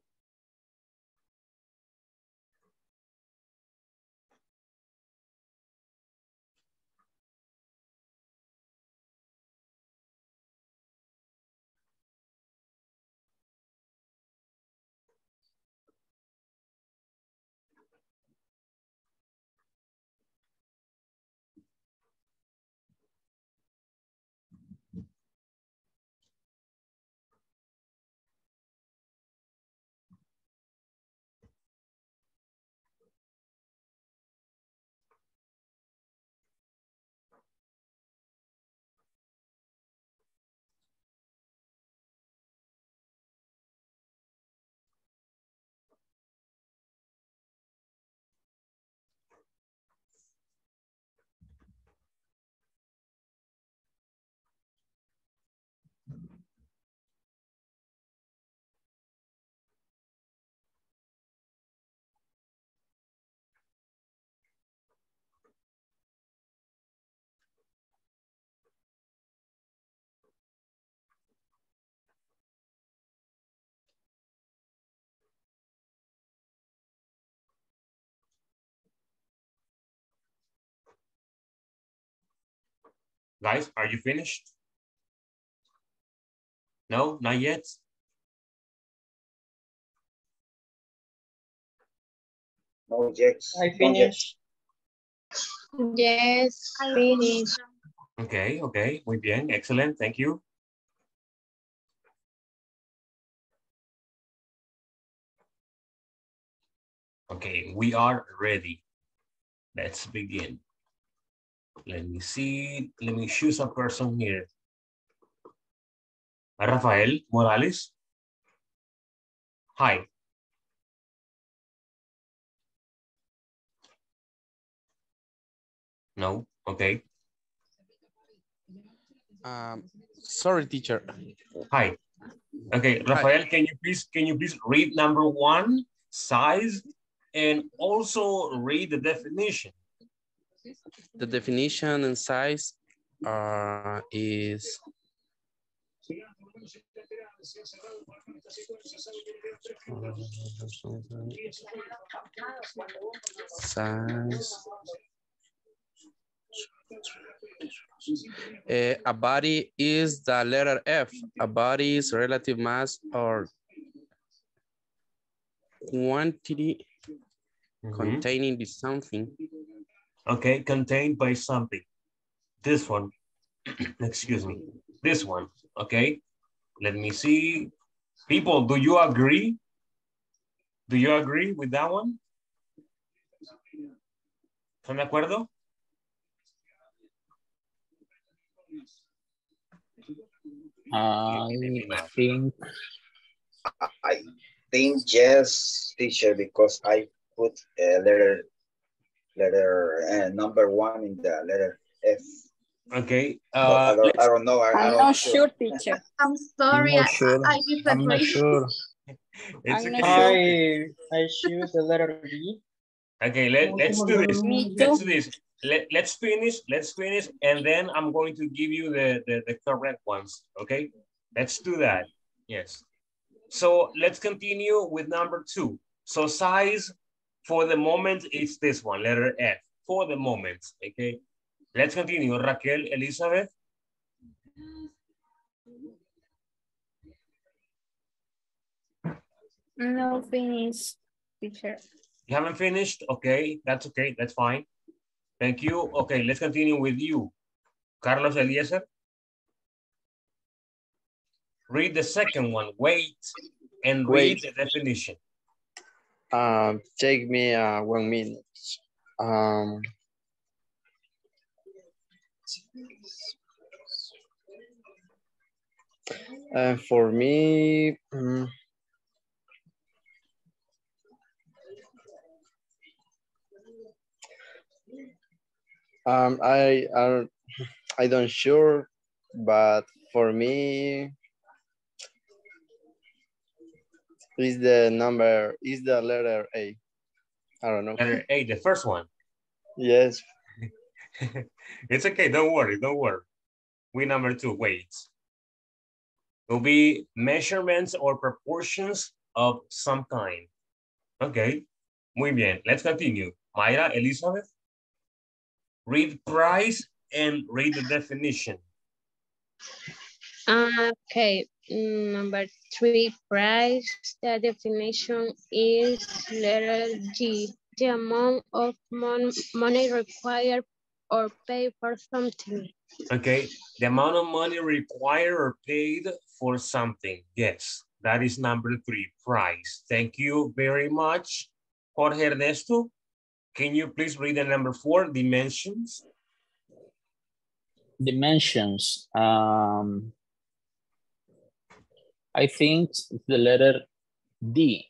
Guys, are you finished? No, not yet. No, yes. I not yet. finished. Yes, finish. Okay, okay, muy bien, excellent, thank you. Okay, we are ready. Let's begin. Let me see, let me choose a person here. Rafael Morales. Hi. No, okay. Um, sorry, teacher. Hi. Okay, Rafael, can you please can you please read number one, size, and also read the definition. The definition and size uh, is size. Uh, a body is the letter F. A body's relative mass or quantity containing the something. Okay, contained by something. This one, excuse me, this one, okay? Let me see. People, do you agree? Do you agree with that one? ¿Están de acuerdo? I think I think yes, teacher, because I put a letter, letter uh, number one in the letter F. Okay. Uh, I, don't, I don't know. I, I I'm don't not sure, teacher. I'm sorry, not I, sure. I I'm not sure. it's I'm okay. not sure. I I choose the letter B. Okay, let, let's do this. Let's do this. Let, let's finish, let's finish, and then I'm going to give you the, the, the correct ones, okay? Let's do that, yes. So let's continue with number two. So size, for the moment, it's this one, letter F, for the moment, okay? Let's continue. Raquel, Elizabeth, No finish, teacher. you haven't finished? Okay, that's okay, that's fine. Thank you. Okay, let's continue with you. Carlos Eliezer. Read the second one, wait, and read Wait. the definition. Um, take me uh, one minute. Um, Uh, for me, mm, um, I, I, I don't sure, but for me, is the number, is the letter A. I don't know. Letter A, the first one. Yes. it's okay, don't worry, don't worry. We number two, wait. Will be measurements or proportions of some kind. Okay, muy bien, let's continue. Mayra, Elizabeth, read price and read the definition. Okay, mm, number three, price. The definition is letter G. The amount of mon money required or paid for something. Okay, the amount of money required or paid for something. Yes, that is number three, price. Thank you very much. Jorge Ernesto, can you please read the number four, dimensions? Dimensions. Um, I think the letter D,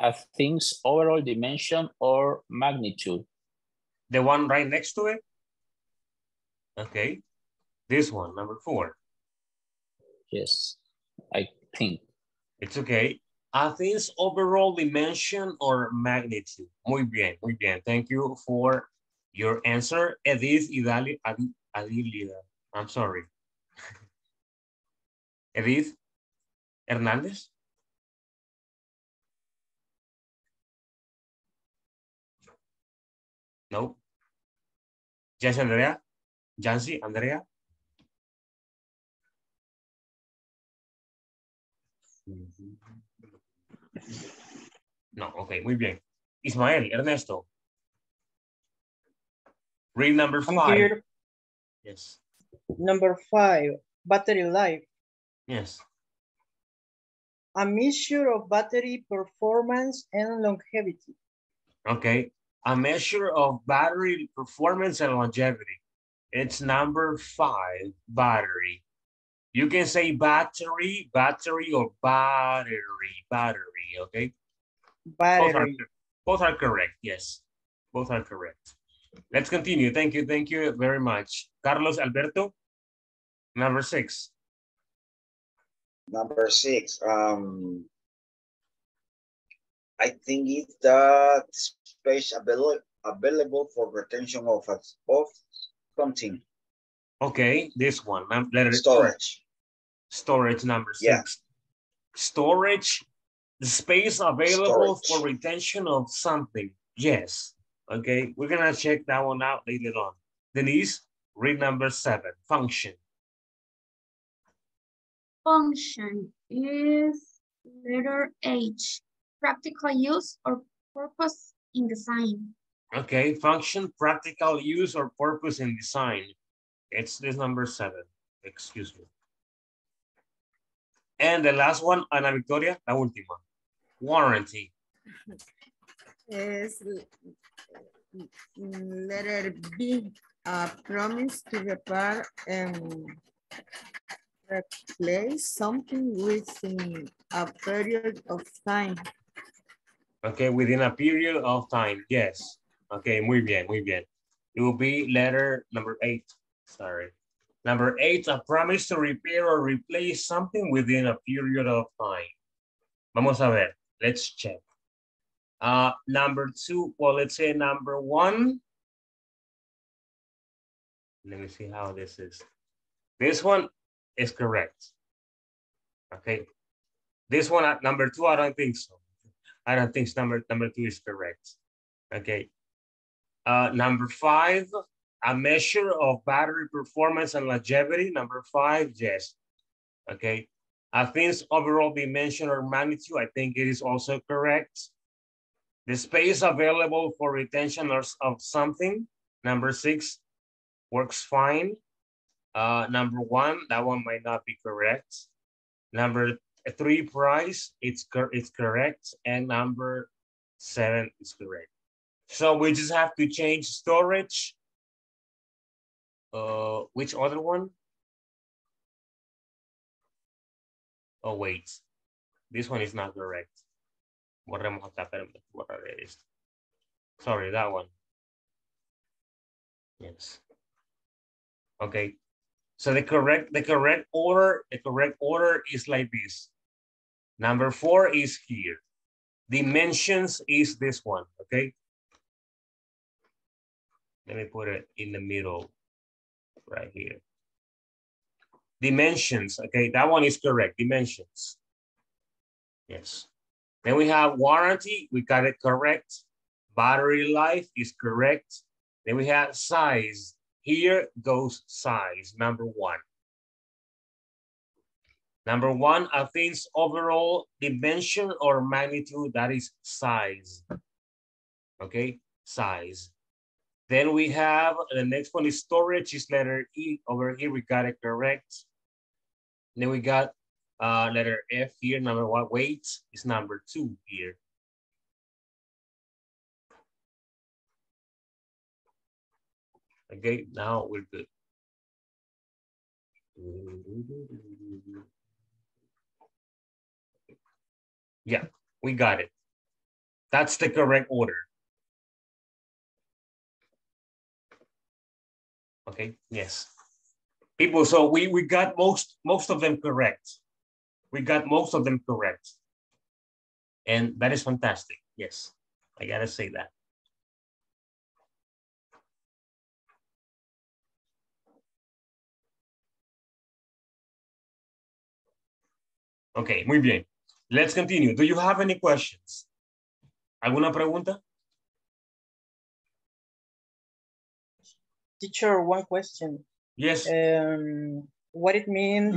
a thing's overall dimension or magnitude. The one right next to it? Okay, this one, number four. Yes, I think. It's okay. A thing's overall dimension or magnitude. Muy bien, muy bien. Thank you for your answer. Edith Idali, Adi- Adilia. I'm sorry. Edith Hernández. No. Jancy Andrea. Jancy Andrea. No, ok, muy bien. Ismael, Ernesto. Read number five. here. Yes, Number five, battery life. yes. A measure of battery performance and longevity. Okay, a measure of battery performance and longevity. It's number five, battery. You can say battery, battery, or battery, battery, okay? Both are, Battery. both are correct, yes. Both are correct. Let's continue. Thank you, thank you very much. Carlos Alberto, number six. Number six, um, I think it's the space available available for retention of of something. Okay, this one, letter Storage. Storage number Yeah. six. Storage, the space available for retention of something. Yes. Okay, we're gonna check that one out later on. Denise, read number seven, function. Function is letter H. Practical use or purpose in design. Okay, function, practical use or purpose in design. It's this number seven, excuse me. And the last one, Ana Victoria, la última. Warranty. Es l- mm, letter B, a promise to repair and replace something within a period of time. Okay, within a period of time, yes. Okay, muy bien, muy bien. It will be letter number eight, sorry. Number eight, a promise to repair or replace something within a period of time. Vamos a ver, let's check. Uh, number two, well, let's say number one. Let me see how this is. This one is correct. Okay. This one, uh, number two, I don't think so. I don't think number number two is correct. Okay. Uh, number five, a measure of battery performance and longevity. Number five, yes. Okay. I think overall dimension or magnitude, I think it is also correct. The space available for retention of something. Number six, works fine. Uh, number one, that one might not be correct. Number three price, it's, cor it's correct. And number seven is correct. So we just have to change storage. Uh, which other one? Oh, wait. This one is not correct. Sorry, that one. Yes. Okay. So the correct the correct order the correct order is like this. Number four is here. Dimensions is this one. Okay. Let me put it in the middle right here. Dimensions. Okay, that one is correct. Dimensions. Yes. Then we have warranty. We got it correct. Battery life is correct. Then we have size. Here goes size, number one. Number one, a thing's overall dimension or magnitude, that is size. Okay, size. Then we have, the next one is storage, is letter E. Over here, we got it correct. Then we got uh, letter F here, number one, weight is number two here. Okay, now we're good. Yeah, we got it. That's the correct order. Okay, yes. People, so we, we got most, most of them correct. We got most of them correct. And that is fantastic. Yes, I gotta say that. Okay, muy bien. Let's continue. Do you have any questions? ¿Alguna pregunta? Teacher, one question. Yes. Um, what it means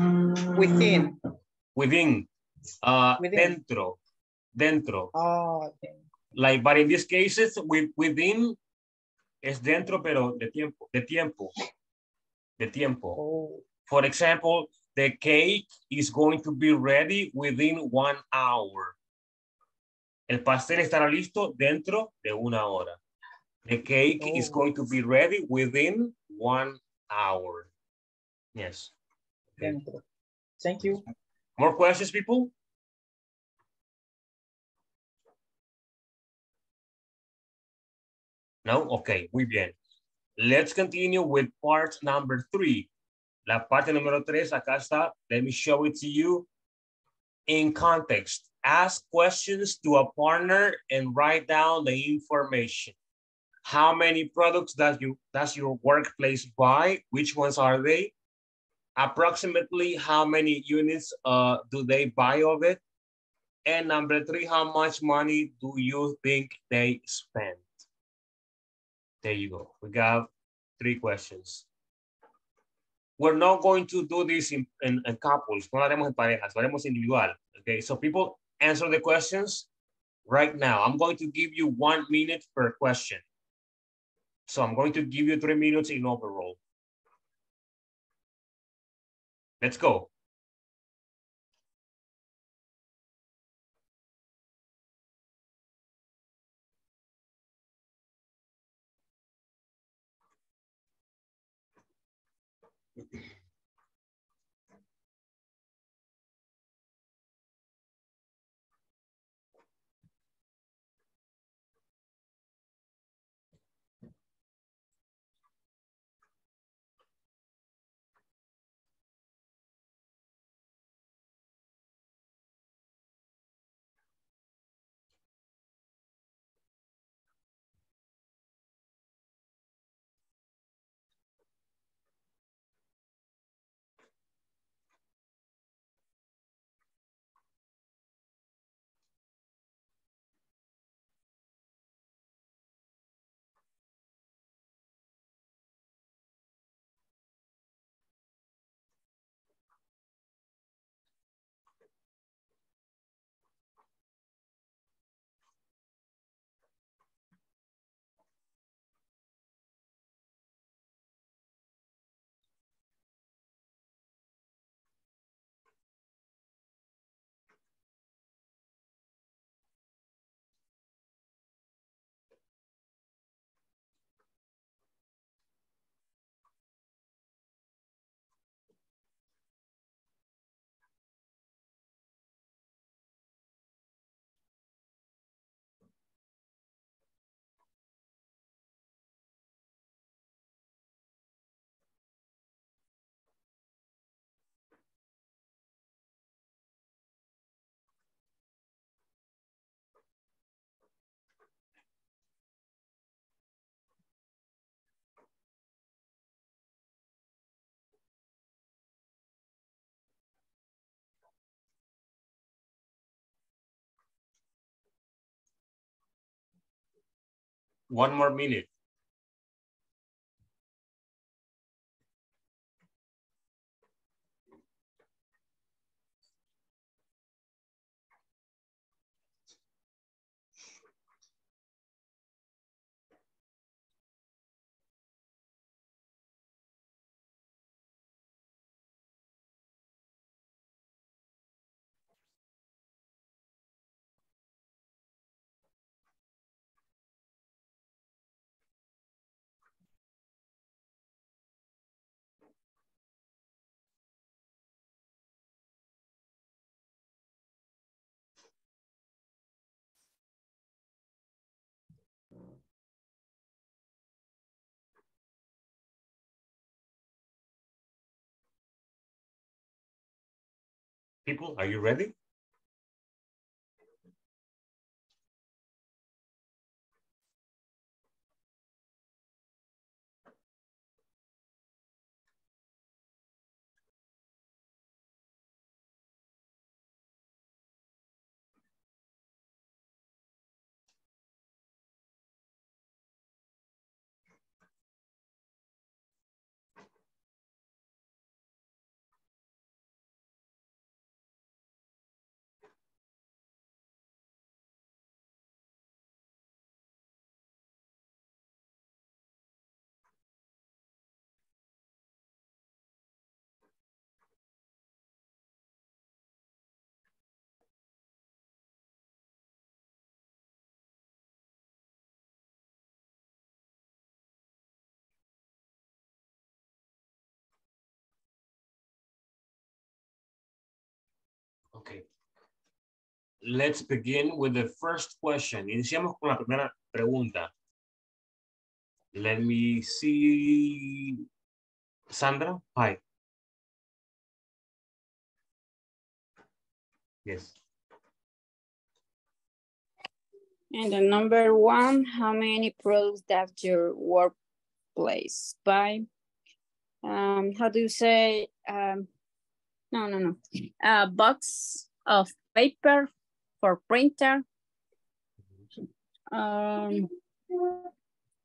within? Within. Uh, Within. Dentro. Dentro. Oh, okay. Like, but in these cases, with, within es dentro, pero de tiempo, de tiempo, de tiempo. Oh, For example, the cake is going to be ready within one hour. El pastel estará listo dentro de una hora. The cake is Oh. going to be ready within one hour. Yes. Okay. Thank you. More questions, people? No? Okay, muy bien. Let's continue with part number three. La parte número tres, acá está. Let me show it to you. In context, ask questions to a partner and write down the information. How many products does you does your workplace buy? Which ones are they? Approximately how many units uh, do they buy of it? And number three, how much money do you think they spend? There you go. We got three questions. We're not going to do this in, in, in couples. No lo haremos en parejas, lo haremos individual. Okay, so people answer the questions right now. I'm going to give you one minute per question. So I'm going to give you three minutes in overall. Let's go. One more minute. People, are you ready? Okay. Let's begin with the first question. Iniciamos con la primera pregunta. Let me see. Sandra, hi. Yes. And the number one, how many products does your workplace buy? Um, how do you say, um, no, no, no. A box of paper for printer. Um,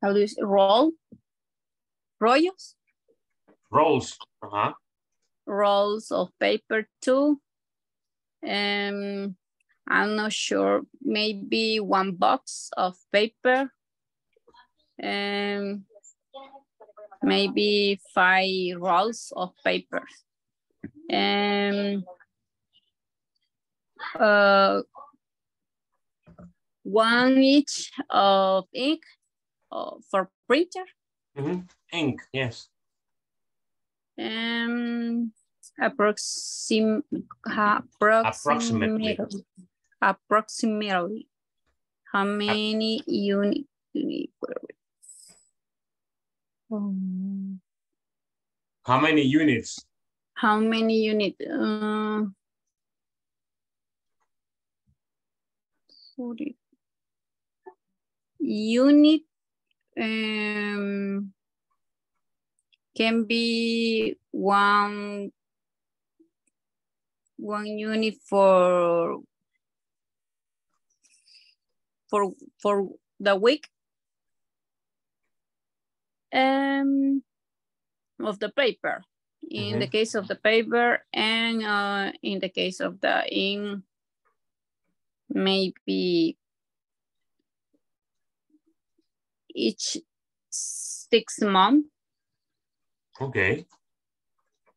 how do you say, roll? Rollos? Rolls. Uh-huh. Rolls of paper too. Um, I'm not sure, maybe one box of paper. Um, maybe five rolls of paper. Um, uh, one each of ink uh, for printer. Mhm. Ink, yes. Um, approxim approximately. Approximately. How many units? unit um, How many units? How many unit? Uh, 40. Unit um, can be one one unit for for for the week um of the paper in the case of the paper and uh, in the case of the ink maybe each six months Okay.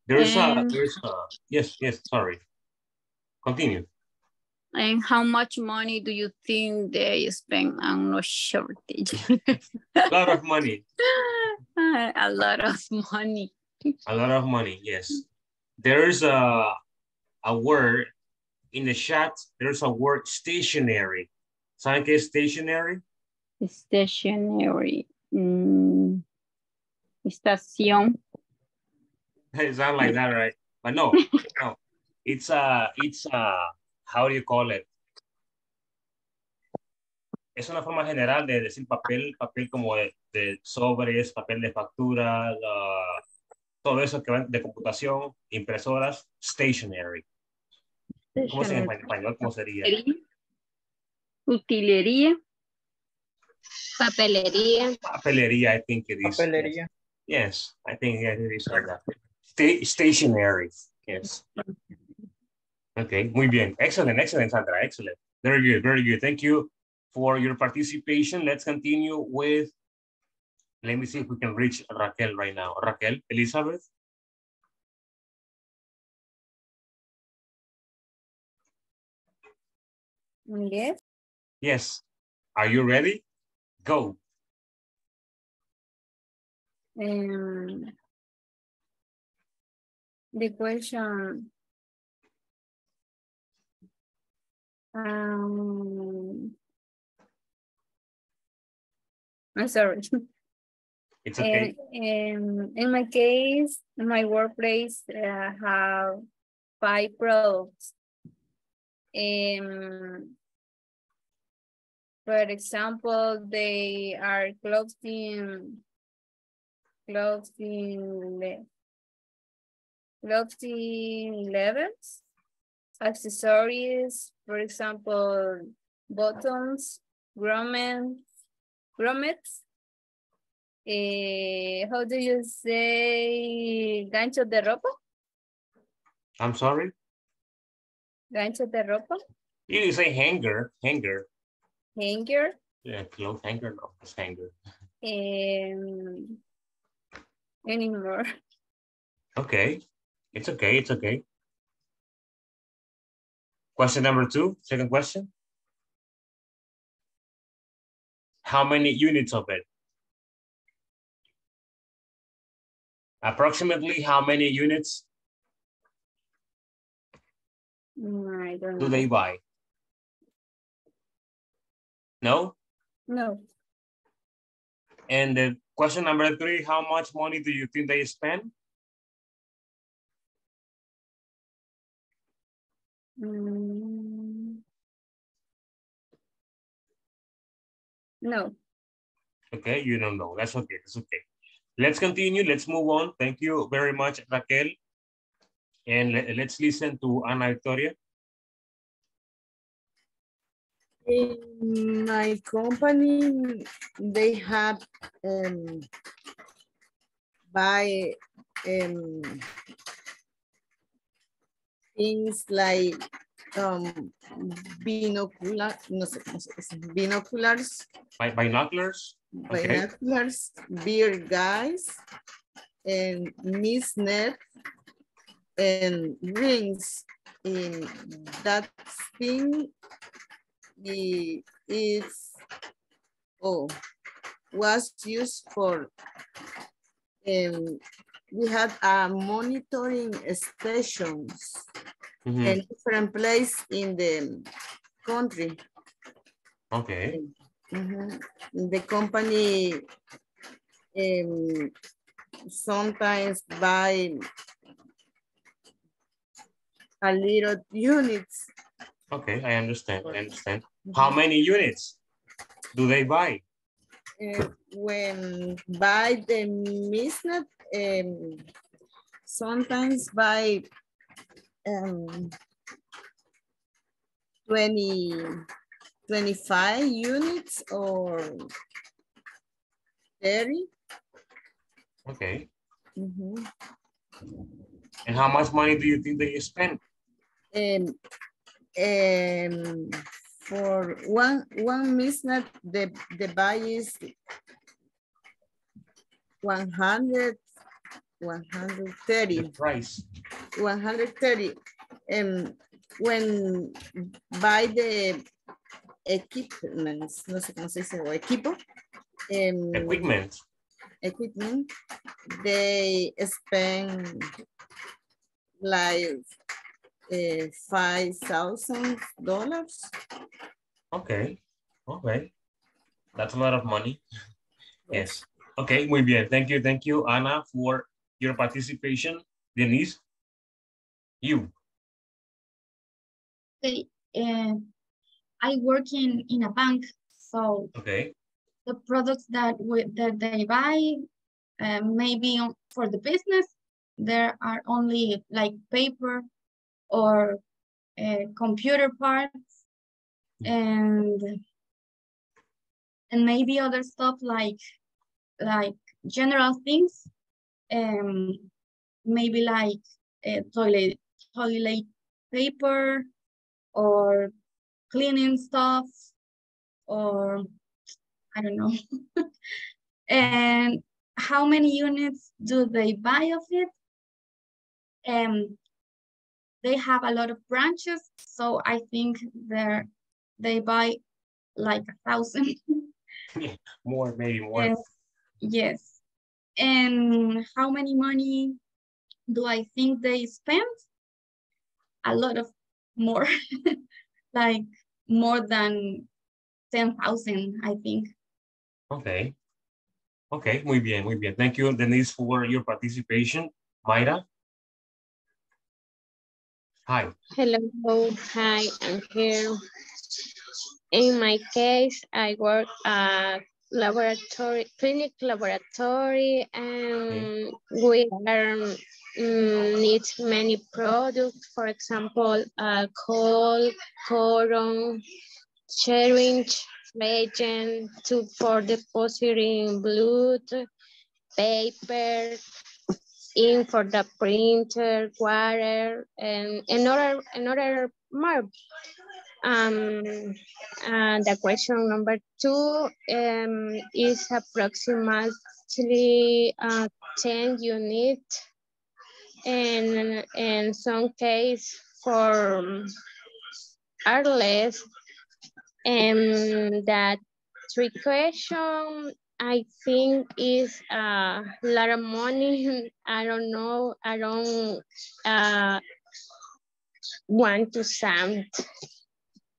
There's a, there's a, yes, yes, sorry. Continue. And how much money do you think they spend on a shortage? A lot of money. a lot of money. A lot of money, yes. There's a, a word in the chat, there's a word stationary. ¿Saben qué es stationary? Stationary. Mm, estación. It sounds like that, right? But no, no. It's a, it's a, how do you call it? Es una forma general de decir papel, papel como de, de sobres, papel de factura, la- todo eso que va de computación, impresoras, stationary. ¿Cómo se llama en español? ¿Cómo sería? Utilería. Papelería. Papelería, I think it is. Papelería. Yes, I think it is on that. Sta stationary, yes. Okay, muy bien. Excellent, excellent, Sandra, excellent. Very good, very good. Thank you for your participation. Let's continue with, let me see if we can reach Raquel right now. Raquel, Elizabeth? Yes. Yes. Are you ready? Go. Um, the question. Um, I'm sorry. It's okay. Um, in my case, my workplace uh, have five products. Um, for example, they are clothing, clothing, clothing levels, accessories, for example, buttons, grommets, grommets. Eh, how do you say gancho de ropa? I'm sorry? Gancho de ropa? You say hanger, hanger. Hanger. Yeah, clothes hanger, no, it's hanger. Um, anymore. Okay, it's okay, it's okay. Question number two, second question. How many units of it? Approximately how many units Mm, do they buy? No? No. And the question number three, how much money do you think they spend? Mm. No. Okay, you don't know. That's okay. That's okay. Let's continue. Let's move on. Thank you very much, Raquel. And le- let's listen to Ana Victoria. In my company, they have um, buy um, things like um, binocular, no sé binoculars, Bi- binoculars. Okay. binoculars, beer guys, and mist net, and rings. In that thing, the is oh was used for um we had a monitoring stations Mhm. in different place in the country. Okay. Mhm. The company um, sometimes buy a little units. Okay, I understand. I understand. How many units do they buy? Uh, when buy the mist net, um, sometimes buy um, 20, 25 units or 30. Okay. Mhm. And how much money do you think they spend? Um, um, for one one mist net, the the buy is 100, 130. The price. 130. And when buy the equipments, no sé cómo se dice, o equipo. em, Equipment. Equipment, they spend like uh, five thousand dollars. Okay. Okay. That's a lot of money. Yes. Okay, muy bien. Thank you. Thank you, Ana, for your participation. Denise, you. Okay, uh, I work in, in a bank, so Okay. the products that we, that they buy, uh, maybe for the business, there are only like paper or uh, computer parts and and maybe other stuff like like general things, um, maybe like uh, toilet toilet paper or cleaning stuff or I don't know. and how many units do they buy of it? Um, they have a lot of branches, so I think they're they buy like a thousand. more, maybe more. Yes. yes. And how many money do I think they spend? A lot of more, like more than 10,000, I think. Okay. Okay, muy bien, muy bien. Thank you, Denise, for your participation. Mayra? Hi. Hello, hi, I'm here. In my case, I work at laboratory, clinic laboratory, and we are um, need many products. For example, alcohol, colon, syringe, reagent to for depositing blood, paper, ink for the printer, water, and another another more. Um, and the question number two um, is approximately uh, 10 units and in some case for um, are less and that three question I think is a lot of money. I don't know. I don't uh, want to sound.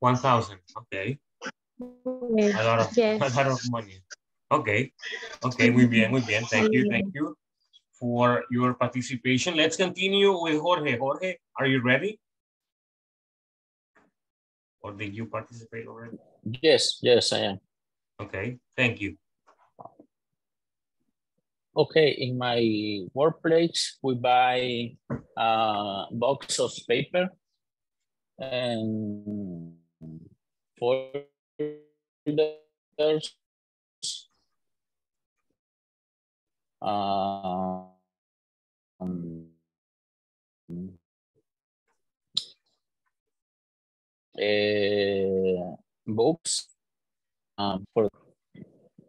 1,000, okay. A lot of, Yes. a lot of money. Okay, okay, muy bien, muy bien. Thank you, thank you for your participation. Let's continue with Jorge. Jorge, are you ready? Or did you participate already? Yes, yes, I am. Okay, thank you. Okay, in my workplace, we buy a box of paper and folders. Um, eh, books. Um, for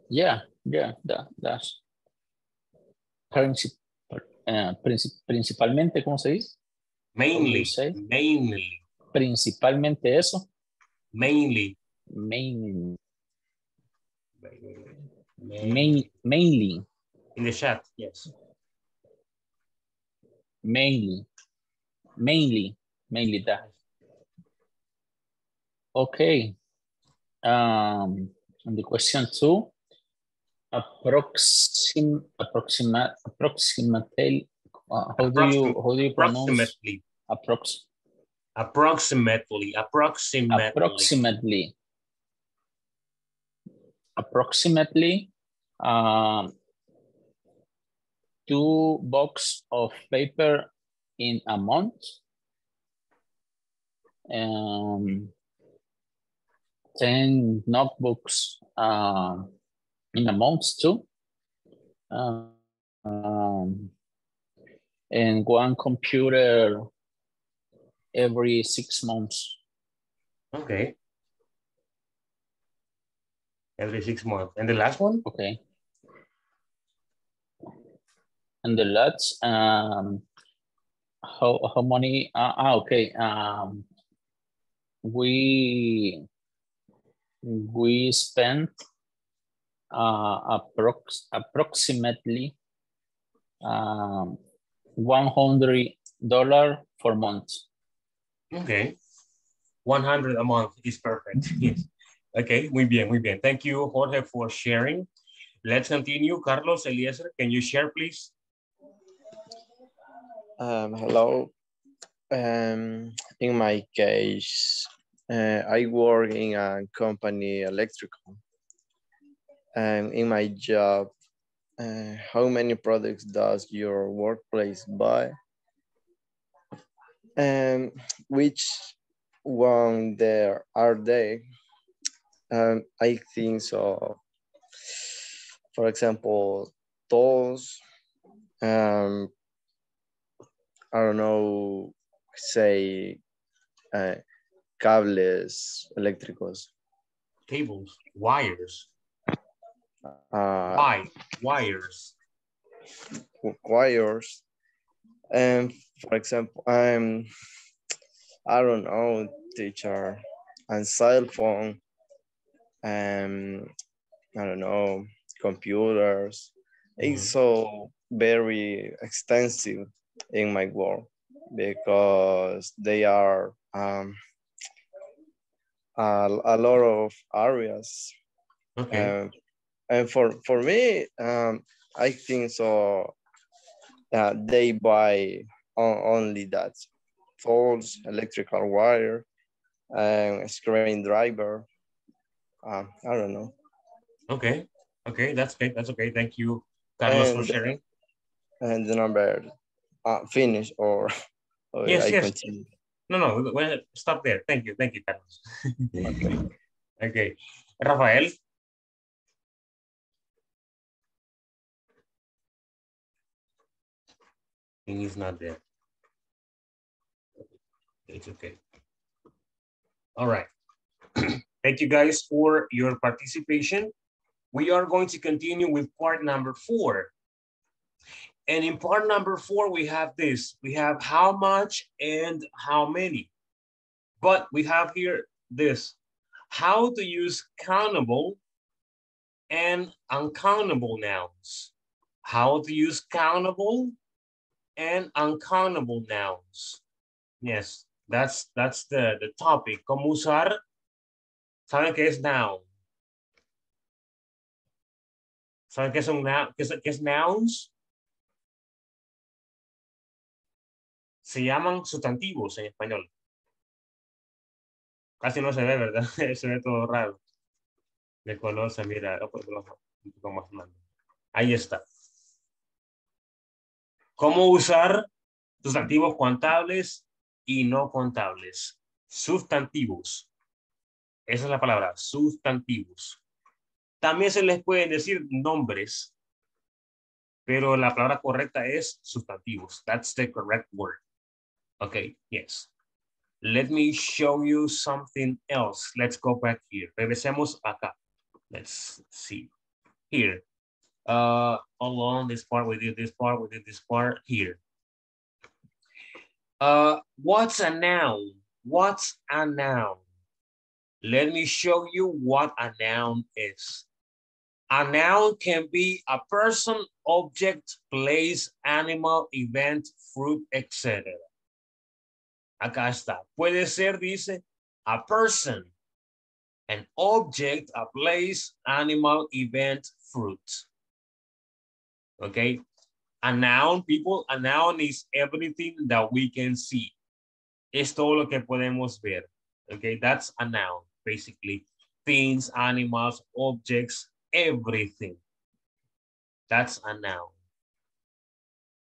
yeah yeah that that's princip uh, princip principalmente cómo se dice Mainly, mainly, principalmente eso mainly. Mainly. main mainly. In the chat, yes. mainly. Mainly. Mainly that. Okay. Um and the question two. Approxim approximate approximately uh, how do you how do you pronounce Approximately, approx approximately, approximately. approximately. Approximately um two box of paper in a month. Um 10 notebooks uh, in a month too. Um, and one computer every six months Okay. Every six months. And the last one? Okay. And the lots, um, how, how many, uh, ah, okay, um, we, we spent, uh, approx, approximately, um, $100 for month. Okay. 100 a month is perfect. Yes. Okay, muy bien, muy bien. Thank you, Jorge, for sharing. Let's continue. Carlos Eliezer, can you share, please? Um, hello. Um, in my case, uh, I work in a company electrical. And in my job, uh, how many products does your workplace buy? And which one there are they? Um, I think so. for example, those. um, I don't know, say, uh, cables eléctricos. Cables, wires, Uh, why, wires. wires. And for example, I'm, I don't know, teacher, and cell phone, and I don't know, computers. It's so very extensive in my work because they are um, a, a lot of areas. Okay. Um, and for for me, um, I think so. Uh, they buy on, only that tools, electrical wire, and screen driver. Um, I don't know. Okay. Okay, that's okay. That's okay. Thank you, Carlos, for sharing. And the number uh, finish or, or Yes, I yes. continue. No, no, well, stop there. Thank you. Thank you, Carlos. okay. Rafael. He's not there. It's okay. All right. Thank you guys for your participation. We are going to continue with part number four. And in part number four, we have this. We have how much and how many. But we have here this. How to use countable and uncountable nouns. How to use countable and uncountable nouns. Yes, that's that's the, the topic. ¿Cómo usar? ¿Saben qué es noun? ¿Saben qué es un noun? ¿Qué qué es nouns? Se llaman sustantivos en español. Casi no se ve, ¿verdad? se ve todo raro. De color se mira. Ahí está. ¿Cómo usar sustantivos contables y no contables? Sustantivos. Esa es la palabra, sustantivos. También se les pueden decir nombres, pero la palabra correcta es sustantivos. That's the correct word. Okay, yes. Let me show you something else. Let's go back here. Regresemos acá. Let's see. Here. Uh, along this part, we did this part, we did this part here. Uh, what's a noun? What's a noun? Let me show you what a noun is. A noun can be a person, object, place, animal, event, fruit, etc. Acá está. Puede ser, dice, a person, an object, a place, animal, event, fruit. Okay. A noun, people, a noun is everything that we can see. Es todo lo que podemos ver. Okay, that's a noun, basically. Things, animals, objects, everything. That's a noun.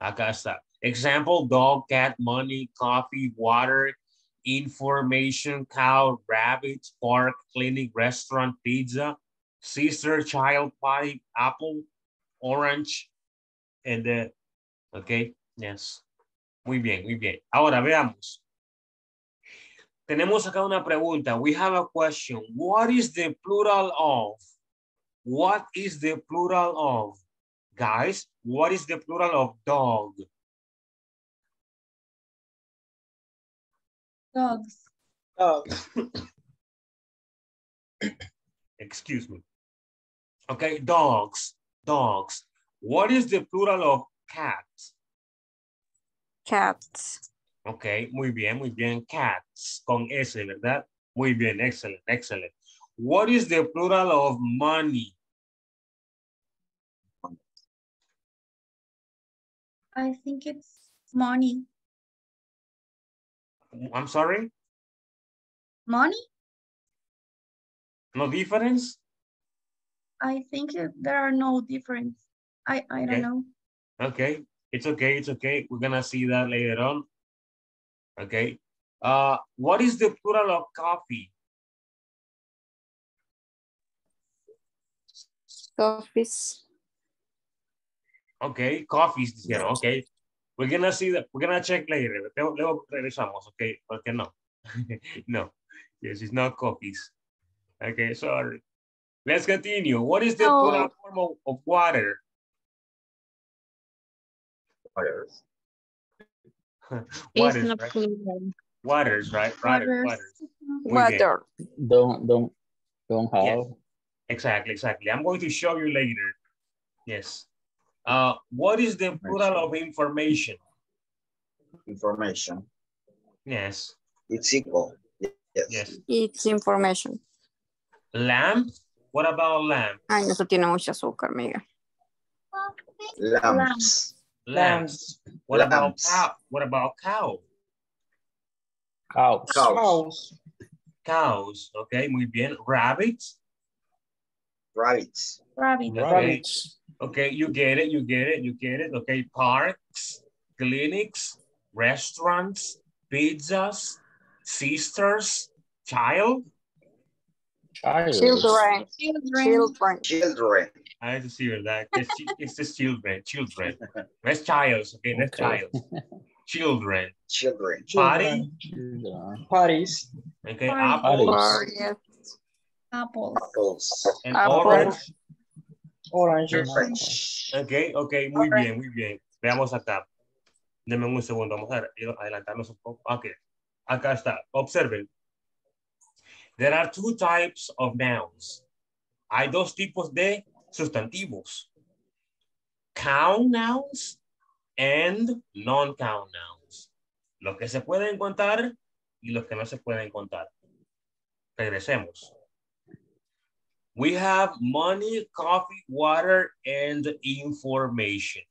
Acá está. Example, dog, cat, money, coffee, water, information, cow, rabbit, park, clinic, restaurant, pizza, sister, child, pie, apple, orange, and the, okay, yes. Muy bien, muy bien. Ahora veamos. Tenemos acá una pregunta. We have a question. What is the plural of? What is the plural of? Guys, what is the plural of dog? Dogs. Dogs. Excuse me. Okay, dogs, dogs. What is the plural of cats? Cats. Ok, muy bien, muy bien. Cats, con S, ¿verdad? Muy bien, excellent, excellent. What is the plural of money? I think it's money. I'm sorry, Money? no difference? I think there are no difference. I, I Okay. don't know. Okay, it's okay, it's okay. We're gonna see that later on. Okay, uh, what is the plural of coffee? Coffees. Okay, coffees dijeron, okay. We're gonna see that, we're gonna check later. Luego, luego regresamos, okay, porque no. no, yes, it's not coffees. Okay, sorry. Let's continue. What is the No. plural form of, of water? Waters. It's Waters, not right? plural. Waters, right? Water, Waters. waters. Water. Don't don't don't have. Yes. Exactly, exactly. I'm going to show you later. Yes. Uh, what is the plural of information? Information. Yes. It's equal. Yes. Yes. It's information. Lamp. What about lamp? Ay, eso tiene mucho azúcar, amiga. Lamps. Lamps. What about cow? What about cow? Cows. Cows. Cows. Okay, muy bien. Rabbits. Rabbits. Rabbit. Okay. Okay, you get it, you get it, you get it. Okay, parks, clinics, restaurants, pizzas, sisters, child. Child. Children. Children. Children. Children. I have to see that. It's, chi- it's just children, children. That's child, okay, that's Okay. child. Children. Children. Party, Children. Parties. okay, Party. apples Or, yes. Apples. Apples. and Apple. orange. Oranges. Orange. Ok, ok, muy bien, muy bien. Veamos acá. Denme un segundo, vamos a adelantarnos un poco. Ok, acá está. Observen. There are two types of nouns. Hay dos tipos de sustantivos. Count nouns and non-count nouns. Los que se pueden contar y los que no se pueden contar. Regresemos. We have money, coffee, water, and information.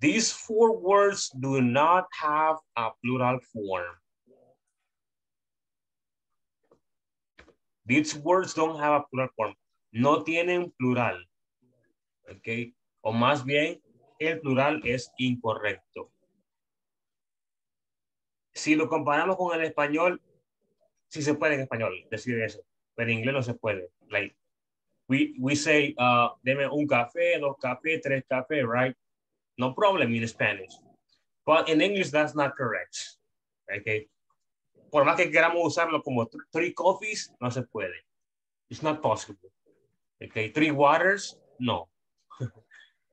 These four words do not have a plural form. These words don't have a plural form. No tienen plural. ¿Ok? O más bien, el plural es incorrecto. Si lo comparamos con el español, sí se puede en español decir eso, pero en inglés no se puede. Like, we, we say, uh, deme un café, dos cafés, tres cafés, right? No problem in Spanish. But in English, that's not correct. Okay. Por más que queramos usarlo como th- three coffees, no se puede. It's not possible. Okay. Three waters, no.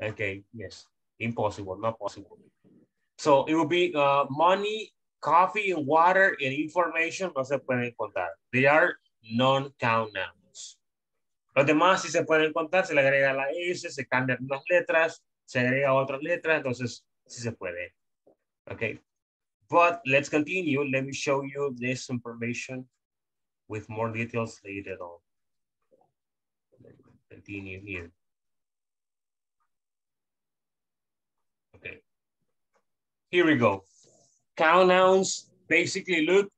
Okay. Yes. Impossible. Not possible. So it will be uh, money, coffee, and water, and information no se pueden contar. They are non-count nouns. Los demás sí se pueden contar, se le agrega la S, se cambian unas letras, se agrega otras letras, entonces sí se puede. Okay. But let's continue. Let me show you this information with more details later on. Continue here. Here we go. Count nouns, basically look,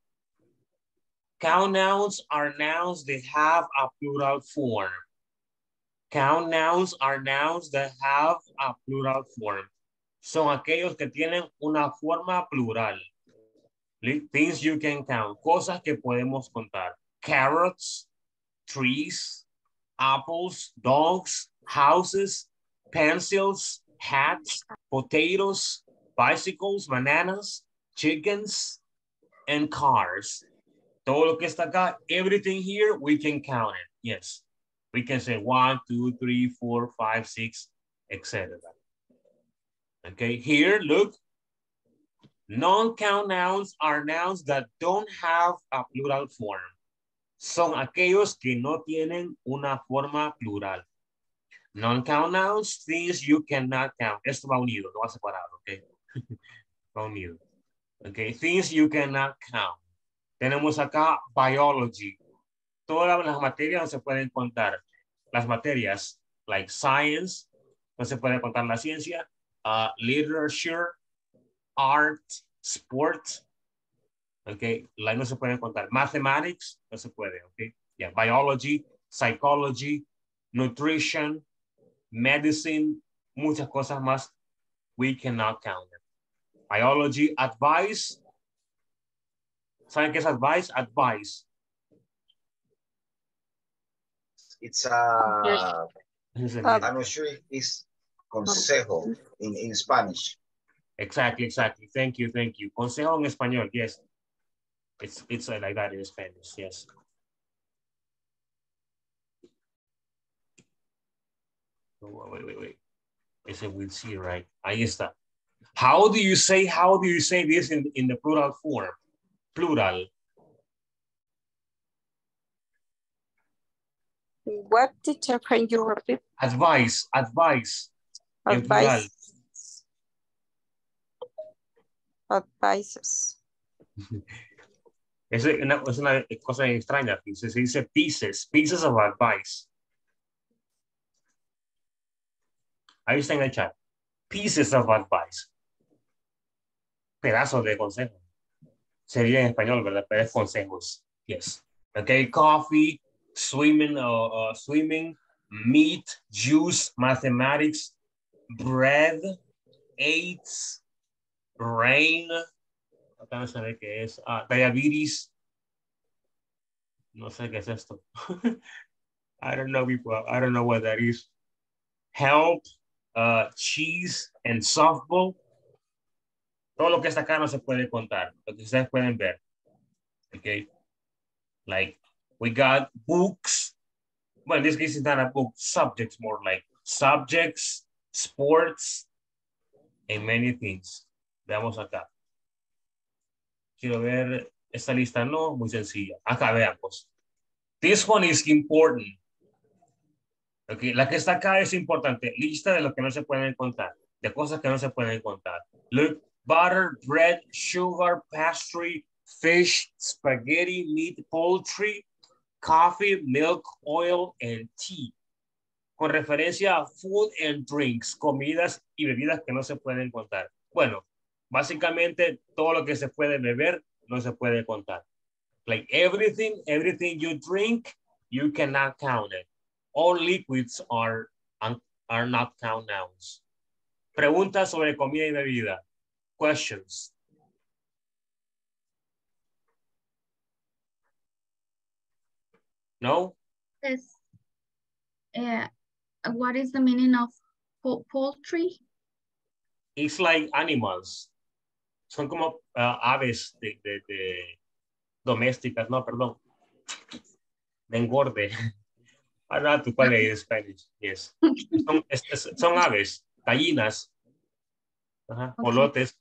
count nouns are nouns that have a plural form. Count nouns are nouns that have a plural form. Son aquellos que tienen una forma plural. Things you can count, cosas que podemos contar. Carrots, trees, apples, dogs, houses, pencils, hats, potatoes, bicycles, bananas, chickens, and cars. Todo lo que está acá, everything here, we can count it. Yes. We can say one, two, three, four, five, six, etc. Okay, here, look. Non-count nouns are nouns that don't have a plural form. Son aquellos que no tienen una forma plural. Non-count nouns, things you cannot count. Esto va unido, no va separado, ok? va unido. Ok, things you cannot count. Tenemos acá biology. Todas las materias no se pueden contar. Las materias, like science, no se puede contar la ciencia. Uh, literature, art, sport, ok, like no se pueden contar. Mathematics, no se puede, ok. Yeah, biology, psychology, nutrition, medicine, muchas cosas más, we cannot count them. Biology, advice. ¿Saben qué es advice? Advice. It's uh, Yes. I'm not sure if it's consejo in, in Spanish. Exactly, exactly. Thank you, thank you. Consejo en español, yes. It's, it's uh, like that in Spanish, yes. Oh, wait, wait, wait. Is it with C, right? Ahí está. How do you say, how do you say this in, in the plural form? Plural. What teacher can you repeat? Advice, advice. Advice. Advices. Es una, es una cosa extraña. Se dice pieces, pieces of advice. Ahí está en el chat. Pieces of advice. Pedazos de consejo. Sería en español, ¿verdad? Pero es consejos. Yes. Okay, coffee, swimming, uh, swimming, meat, juice, mathematics, bread, AIDS, rain, acá no sé qué es, ah, diabetes, no sé qué es esto. I don't know people, I don't know what that is. Help, uh, cheese, and softball. Todo lo que está acá no se puede contar, lo que ustedes pueden ver. Okay. Like, we got books. Well, in this case, it's not a book, subjects more like subjects, sports, and many things. Veamos acá. Quiero ver esta lista, no, muy sencilla. Acá veamos. This one is important. Okay, la que está acá es importante. Lista de lo que no se pueden contar, de cosas que no se pueden contar. Look, butter, bread, sugar, pastry, fish, spaghetti, meat, poultry, coffee, milk, oil, and tea. Con referencia a food and drinks, comidas y bebidas que no se pueden contar. Bueno, básicamente todo lo que se puede beber no se puede contar. Like everything, everything you drink, you cannot count it. All liquids are, are not count nouns. Preguntas sobre comida y bebida. Questions. No? Yes. Uh, what is the meaning of po poultry? It's like animals. Son como uh, aves de, de, de domésticas, no, perdón. De engorde. I don't know to call it in Spanish. Yes. Son, son aves, gallinas, Ajá, Okay. polotes.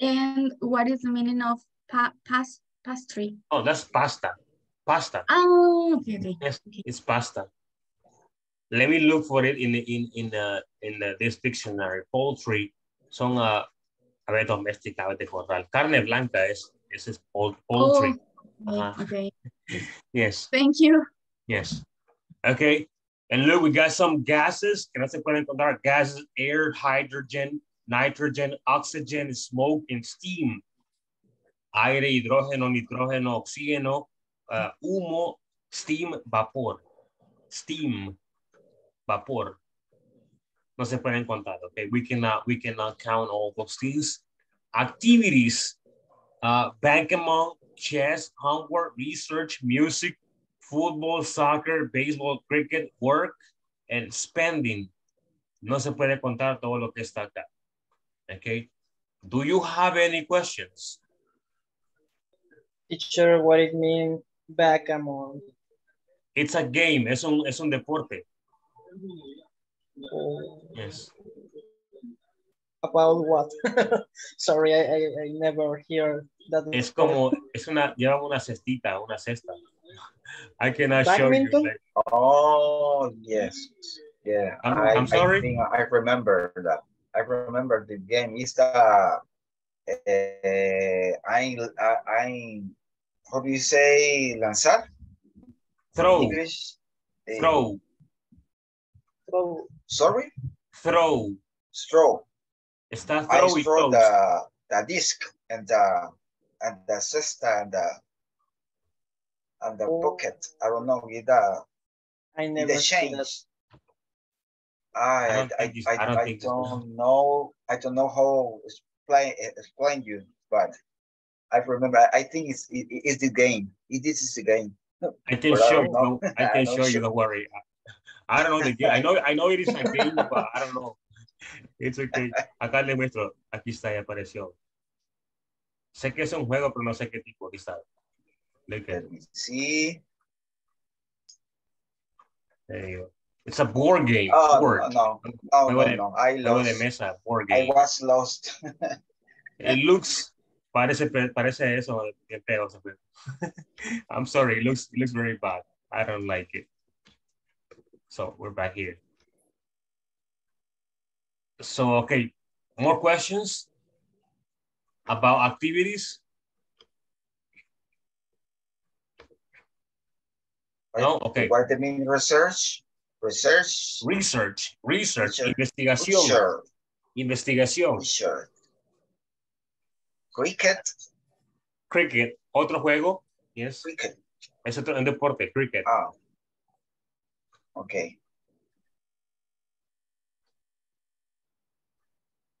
And what is the meaning of pa pas pastry? Oh, that's pasta. Pasta. Oh, okay, okay. Yes, it's pasta. Let me look for it in in in the in the, this dictionary. Poultry son uh, aves domésticas, aves de corral. Carne blanca es es es poul- poultry. Oh, Ajá. okay. Yes, Thank you. yes. Okay. And look, we got some gases que no se pueden encontrar. Gases, air, hydrogen, nitrogen, oxygen, smoke, and steam. Aire, hidrógeno, nitrógeno, oxígeno, uh, humo, steam, vapor. Steam, vapor. No se pueden contar, okay? We cannot, we cannot count all those things. Activities, uh, backgammon, chess, homework, research, music, football, soccer, baseball, cricket, work, and spending. No se puede contar todo lo que está acá. Okay. Do you have any questions? Teacher, what it mean backgammon? It's a game. Es un, es un deporte. Oh, Yes. About what? Sorry, I, I, I never hear that. Es como, es una, lleva una cestita, una cesta. I cannot show you. Badminton? Oh, yes. Yeah. I'm- I, I'm sorry? I think I remember that. I remember the game. It's the, uh, I, I, I, how do you say lanzar? Throw, English? Eh, throw, Oh, Sorry? throw. Straw. Está I throw y throw the, the disc and the, and the sister and the, and the Oh. pocket. I don't know, with the, I with never the see that. change. I, don't I, think I, I don't I think don't know, I don't know how explain, explain you, but I remember, I think it's, it, it's the game. It, this is the game. I can But I show you. I can I'm not show you. Don't worry. I don't know the game. I know, I know it is a game, but I don't know. It's okay. Acá le muestro. Aquí está, ya apareció. Sé que es un juego, pero no sé qué tipo. Aquí está. Look at it. See? There you go. It's a board game. Oh, board. no, no, no, no, de- no. I de lost. mesa, board game. I was lost. It looks, parece, parece eso, bien feo. ese juego. I'm sorry, it looks, it looks very bad. I don't like it. So we're back here. So, okay, more questions about activities? No, okay. What do you mean research? Research? Research, research, Research. investigación, Research. investigación. Research. Cricket. Cricket, otro juego, yes. Cricket. Es otro un deporte, cricket. Ah. Okay.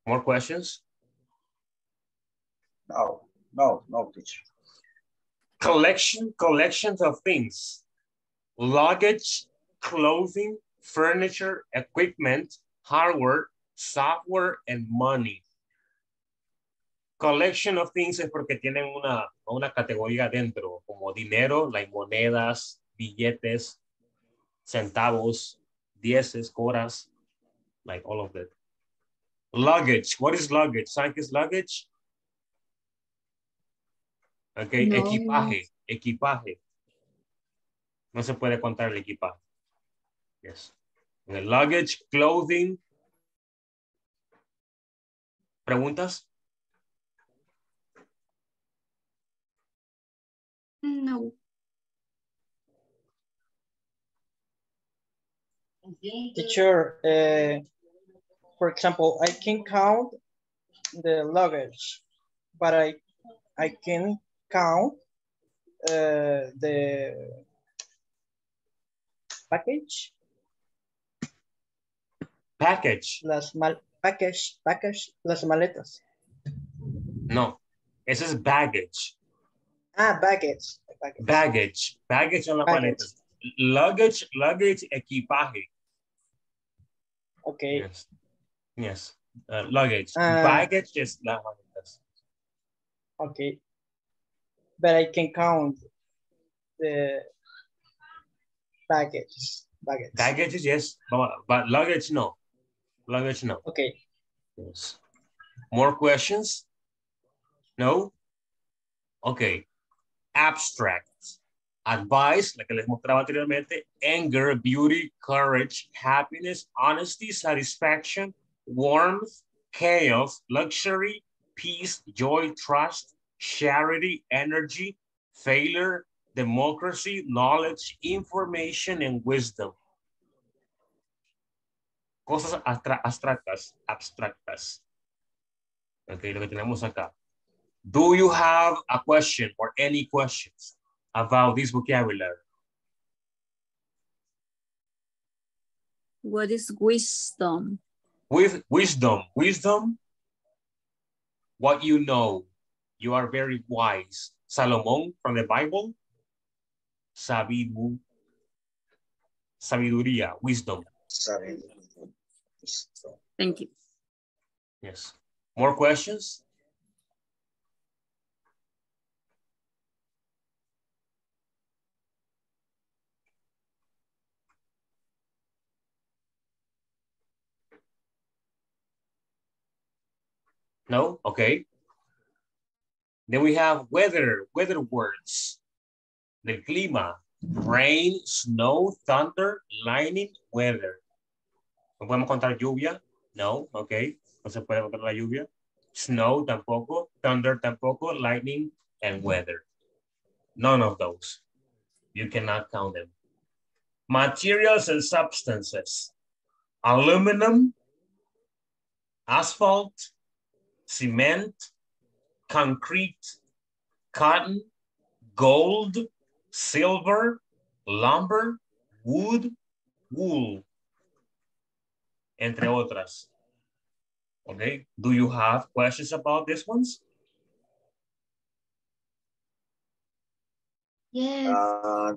More questions? No, no, no, teacher. collection collections of things luggage clothing furniture equipment hardware software and money collection of things es porque tienen una una categoría dentro como dinero like monedas billetes centavos dieces coras like all of that luggage what is luggage ¿Saben qué es luggage Ok, No. equipaje, equipaje. No se puede contar el equipaje. Yes. El luggage, clothing. ¿Preguntas? No. Teacher, uh, for example, I can count the luggage, but I I can count uh, the package, Package. las mal package, package, las maletas. No. Ese es baggage. Ah, baggage. baggage. Baggage. Baggage son las Baggage. maletas. Luggage, luggage, equipaje. Okay. Yes. Yes. Uh, luggage. Ah. Baggage es las maletas. Okay. But I can count the baggage. Baggage. Baggage, yes. But luggage, no. Luggage, no. Okay. Yes. More questions? No? Okay. Abstract. Advice, like les mostraba anteriormente, anger, beauty, courage, happiness, honesty, satisfaction, warmth, chaos, luxury, peace, joy, trust, charity, energy, failure, democracy, knowledge, information, and wisdom. Cosas abstra- abstractas, abstractas. Ok, lo que tenemos acá. Do you have a question or any questions about this vocabulary? What is wisdom? With wisdom, wisdom, what you know, you are very wise. Salomón from the Bible, sabidu, sabiduría, wisdom. Sorry. Thank you. Yes. More questions? No? Okay. Then we have weather, weather words. The clima, rain, snow, thunder, lightning, weather. ¿No podemos contar lluvia? No, ok. No se puede contar la lluvia. Snow tampoco, thunder tampoco, lightning, and weather. None of those. You cannot count them. Materials and substances. Aluminum, asphalt, cement, concrete, cotton, gold, silver, lumber, wood, wool, entre otras. Okay, do you have questions about these ones? Yes. Uh,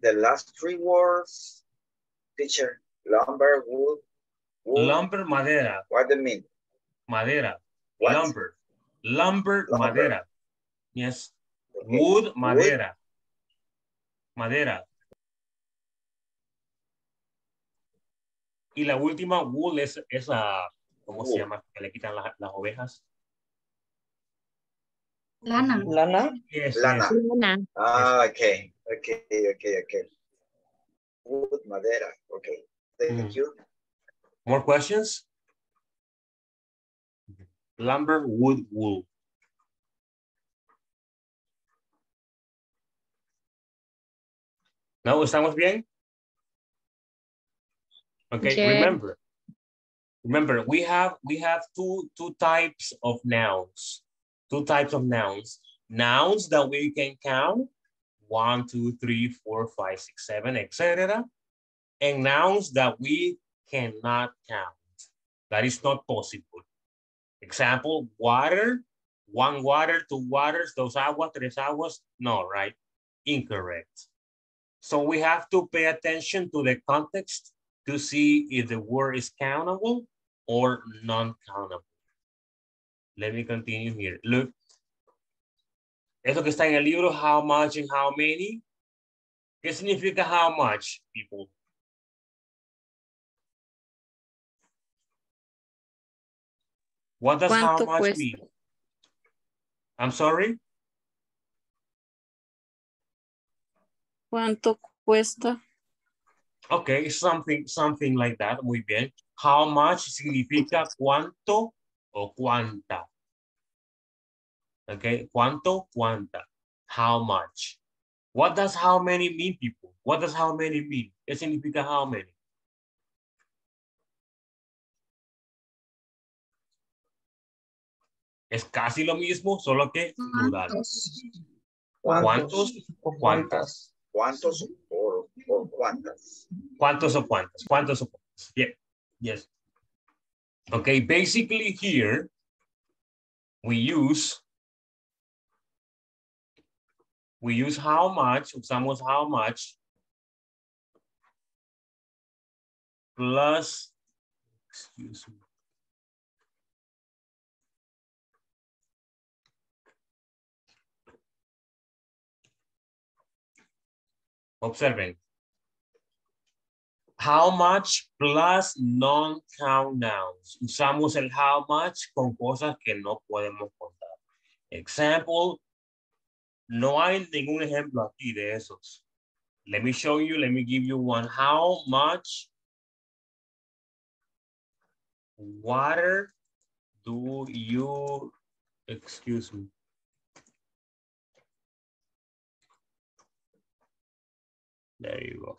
the last three words, teacher, lumber, wood, wood. Lumber, madera. What do you mean? Madera. What? Lumber. Lumber, Lumber. madera. Yes. Okay. Wood, madera. Madera. Y la última, wool, es esa, ¿cómo se llama? Que le quitan las, las ovejas. Lana. Lana. Yes, Lana. yes. Lana. Ah, okay, okay, okay, okay. Wood, madera, okay. Thank Mm. you. More questions? Lumber, wood, wool. ¿No? ¿Estamos bien? Okay, Yeah. remember. Remember, we have we have two two types of nouns. Two types of nouns. Nouns that we can count. One, two, three, four, five, six, seven, etc. And nouns that we cannot count. That is not possible. Example, water, one water, two waters, dos aguas, tres aguas. No, right? Incorrect. So we have to pay attention to the context to see if the word is countable or non-countable. Let me continue here. Look. Eso que está en el libro, how much and how many. ¿Qué significa how much, people? What does how much cuesta? mean? I'm sorry? ¿Cuánto cuesta? Okay, something, something like that. Muy bien. How much significa cuánto o cuánta. Okay, cuánto, cuánta. How much. What does how many mean, people? What does how many mean? ¿Qué significa how many? Es casi lo mismo, solo que plural. ¿Cuántos o cuántas? ¿Cuántos o, cuántas? ¿Cuántos o cuántas? ¿Cuántos o cuántas? Yeah. Yes. Okay, basically here we use we use how much, usamos how much plus excuse me. Observen. How much plus non-count nouns. Usamos el how much con cosas que no podemos contar. Example, no hay ningún ejemplo aquí de esos. Let me show you, let me give you one. How much water do you, excuse me. There you go.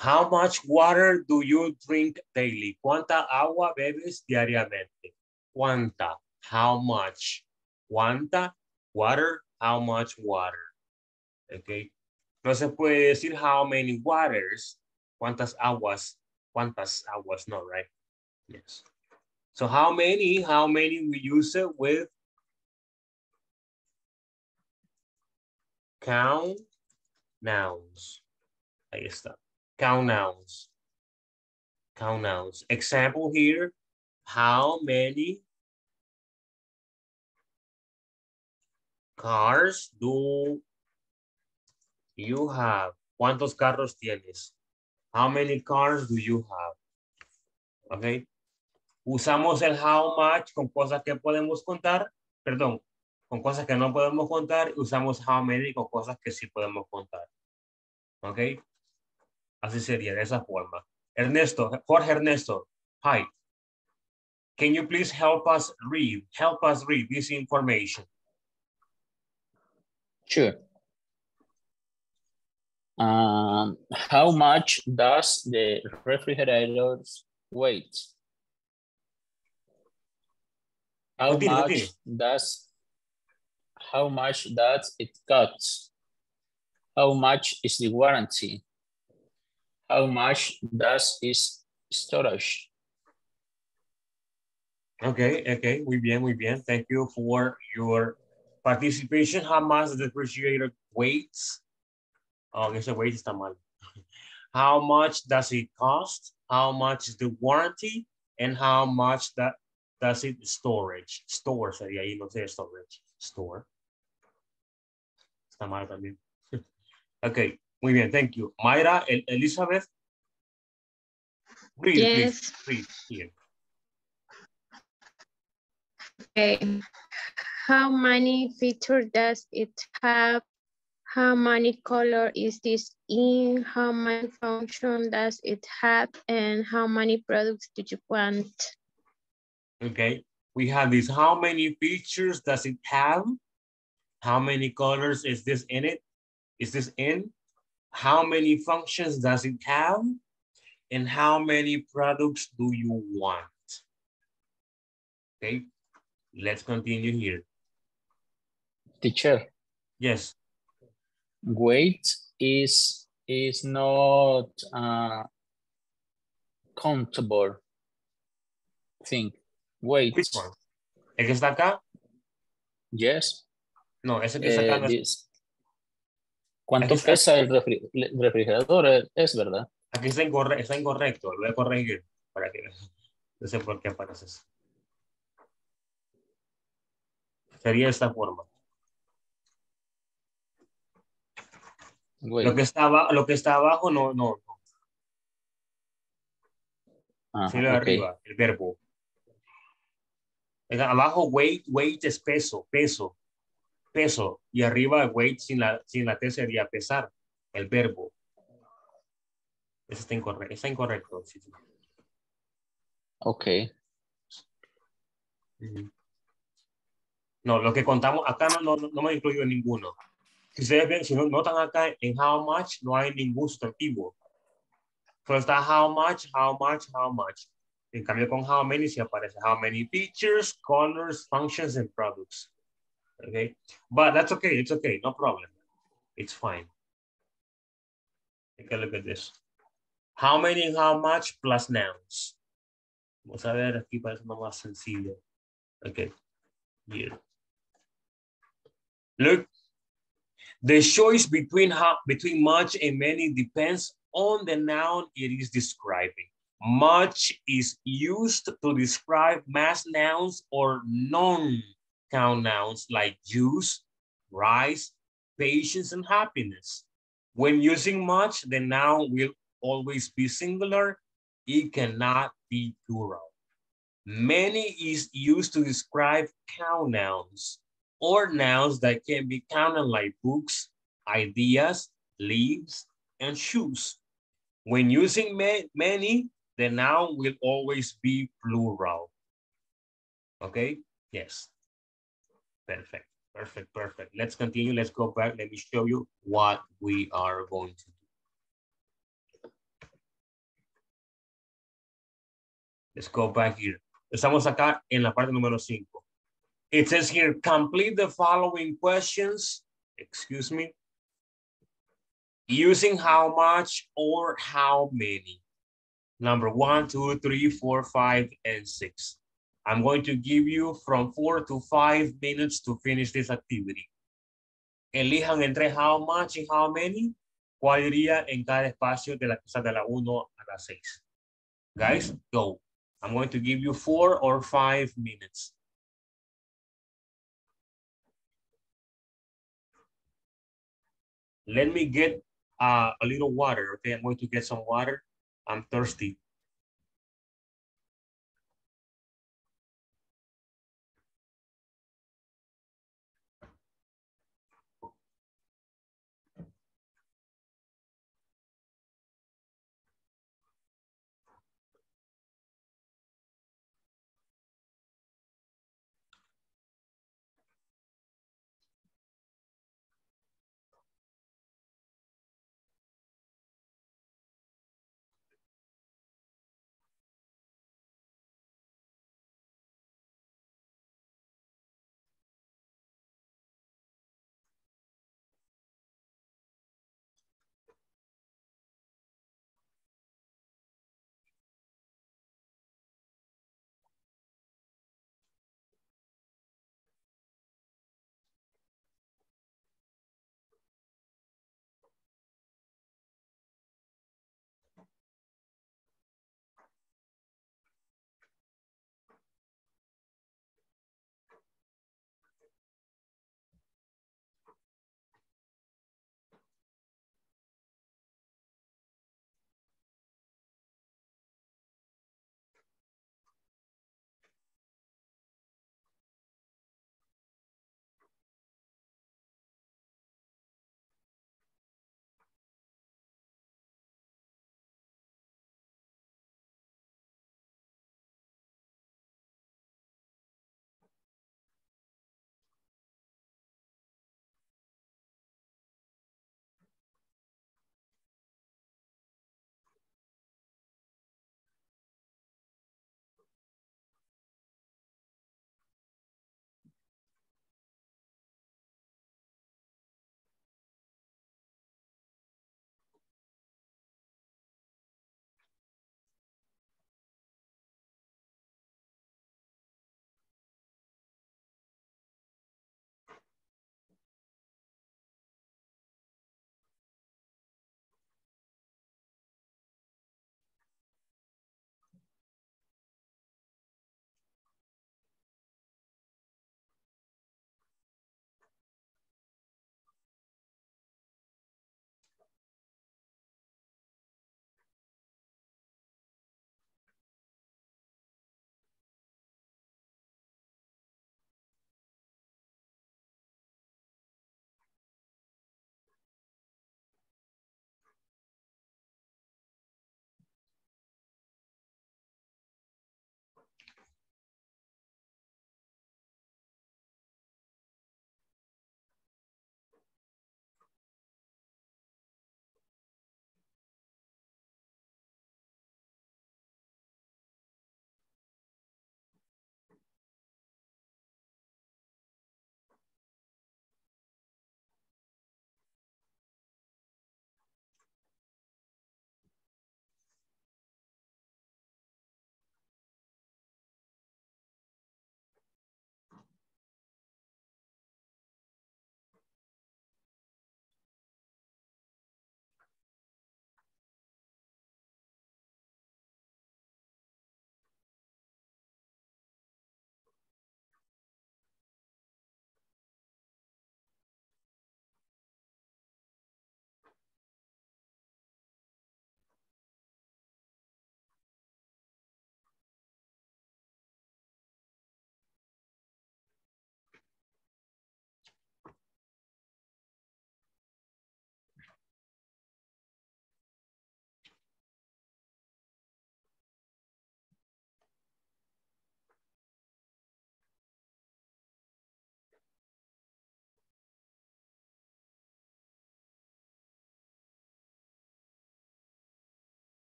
How much water do you drink daily? ¿Cuánta agua bebes diariamente? ¿Cuánta? How much? ¿Cuánta? Water? How much water? Okay. No se puede decir how many waters. ¿Cuántas aguas? ¿Cuántas aguas? No, right? Yes. So how many? How many we use it with count nouns. Ahí está. Count nouns. Count nouns. Example here. How many cars do you have? ¿Cuántos carros tienes? How many cars do you have? Okay. Usamos el how much con cosas que podemos contar. Perdón, con cosas que no podemos contar, usamos how many con cosas que sí podemos contar. ¿Ok? Así sería, de esa forma. Ernesto, Jorge Ernesto, hi. Can you please help us read, help us read this information? Sure. Um, how much does the refrigerator weight? How Continue, much continue. does how much does it cost? How much is the warranty? How much does its storage? Okay, okay, muy bien, muy bien. Thank you for your Participation, how much the refrigerator weighs? Oh, ese weight está mal. How much does it cost? How much is the warranty? And how much that does it storage? Store sería ahí, no sé, storage. Store. Está mal también. ok, muy bien, thank you. Mayra, El Elizabeth. Read, Yes. please. Read here. Okay. How many features does it have? How many color is this in? How many function does it have? And how many products do you want? Okay, we have this. How many features does it have? How many colors is this in it? Is this in? How many functions does it have? And how many products do you want? Okay, let's continue here. Teacher, Yes, weight is is not uh, countable thing. Weight. which one? ¿El que está acá? Yes. No, ese que está acá Eh, no es- ¿Cuánto Aquí pesa el refri- el refrigerador? Eh, Es verdad. Aquí está, incorre- está incorrecto, lo voy a corregir para que no sé por qué aparece eso. Sería de esta forma. Lo que está abajo, lo que está abajo no, no, no. Ajá, Sí, lo de arriba, el verbo. Abajo, weight, weight es peso, peso, peso. Y arriba, weight sin la, sin la T sería pesar, el verbo. Eso está incorrecto. Está incorrecto. Ok. No, lo que contamos acá no, no, no me incluyo ninguno. Si ustedes ven, si no- notan acá en how much, no hay ningún sustantivo. Solo está how much, how much, how much. En cambio con how many sí aparece how many features, colors, functions, and products. Okay, but that's okay, it's okay, no problem. It's fine. Take a look at this. How many how much plus nouns. Vamos a ver, aquí parece uno más sencillo. Okay, here. Look, the choice between how, between much and many depends on the noun it is describing. Much is used to describe mass nouns or non-count nouns like juice, rice, patience, and happiness. When using much, the noun will always be singular. It cannot be plural. Many is used to describe count nouns or nouns that can be counted like books, ideas, leaves, and shoes. When using ma- many, the noun will always be plural. Okay? Yes. Perfect. Perfect. Perfect. Let's continue. Let's go back. Let me show you what we are going to do. Let's go back here. Estamos acá en la parte número 5. It says here, complete the following questions, excuse me, using how much or how many. Number one, two, three, four, five, and six. I'm going to give you from four to five minutes to finish this activity. Elijan entre how much y how many, cuál iría en cada espacio de la cosa de la 1 a la 6. Guys, go. I'm going to give you four or five minutes. Let me get uh, a little water, okay? I'm going to get some water. I'm thirsty.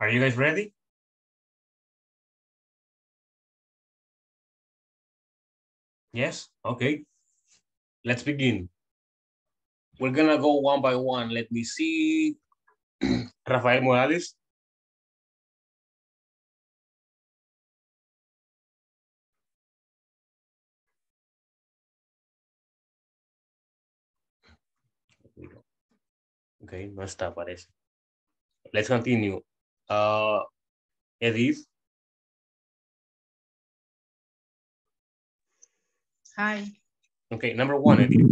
Are you guys ready? Yes, okay. Let's begin. We're gonna go one by one. Let me see. Rafael Morales. Okay, no está, parece. Let's continue. Uh, Edith. Hi. Okay, number one, Edith.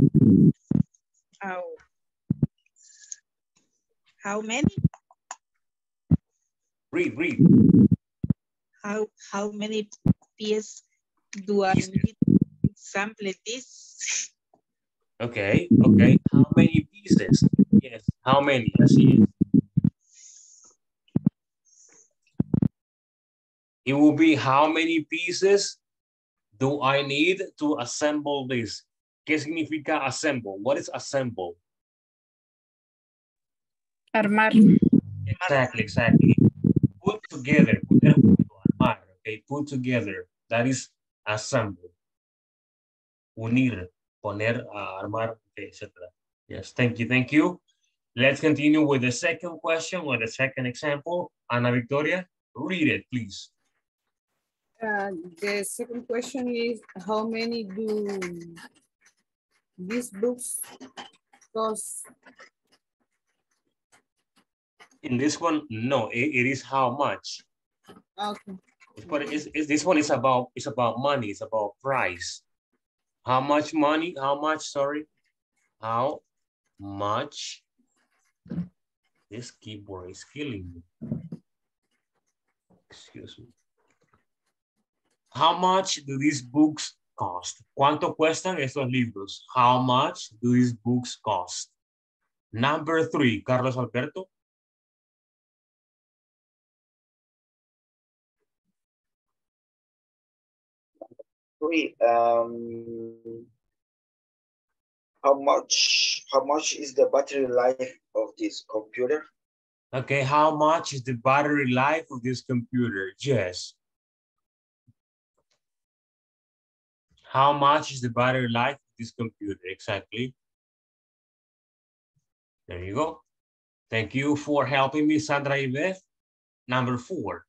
How, how many? Read, read. How how many pieces do I need to sample this? Okay, okay. How many pieces? Yes, how many? Así es. It will be how many pieces do I need to assemble this? ¿Qué significa assemble? What is assemble? Armar. Exactly, exactly. Put together, poner junto, armar, okay, put together. That is assemble. Unir, poner, uh, armar, okay, etc. Yes, thank you, thank you. Let's continue with the second question, with the second example. Ana Victoria, read it, please. Uh, the second question is how many do these books cost? In this one, no, it, it is how much. Okay. But it's, it's, this one is about it's about money. It's about price. How much money? How much? Sorry, how much? This keyboard is killing me. Excuse me. How much do these books cost? ¿Cuánto cuestan estos libros? How much do these books cost? Number three, Carlos Alberto. Three, um, how much, how much is the battery life of this computer? Okay, how much is the battery life of this computer? Yes. How much is the battery life of this computer? Exactly. There you go. Thank you for helping me, Sandra Yvette. Number four.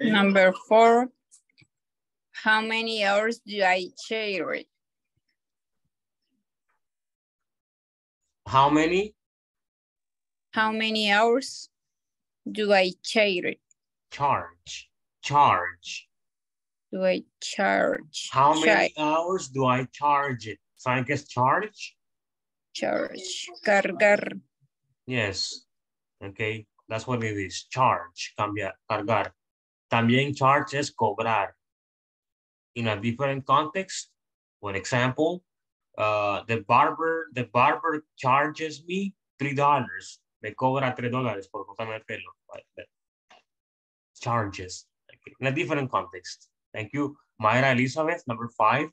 Number four. How many hours do I share it? How many? How many hours do I share it? Charge. Charge. Do I charge? How many hours do I charge it? ¿Saben qué es charge? charge. Cargar. Yes. Okay, that's what it is. Charge, cambia, cargar. También charge es cobrar. In a different context, for example, uh, the barber, the barber charges me three dollars. Me cobra tres dólares por cortarme el pelo. Like. Charges. Okay. In a different context. Thank you. Mayra Elizabeth, number five.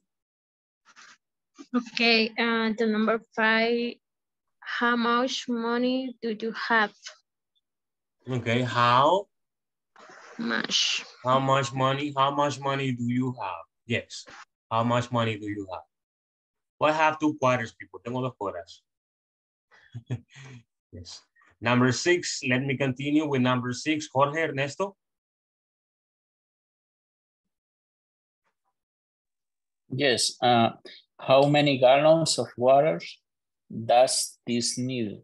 Okay, uh, the number five, how much money do you have? Okay, how Much. How much money? How much money do you have? Yes. How much money do you have? Well, I have two quarters, people. Tengo dos quarters. yes. Number six, let me continue with number six. Jorge Ernesto. Yes. Uh, how many gallons of water does this need?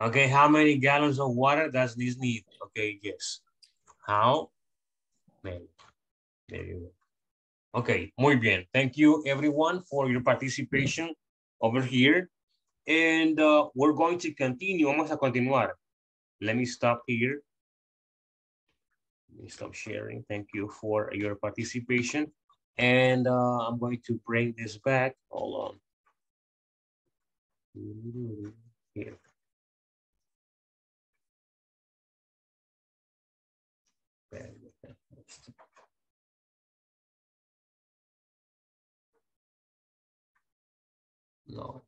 Okay, how many gallons of water does this need? Okay, yes. How many? There you go. Okay, muy bien. Thank you everyone for your participation over here. And uh, we're going to continue. Vamos a continuar. Let me stop here. Let me stop sharing. Thank you for your participation. And uh, I'm going to bring this back. Hold on. Here. No.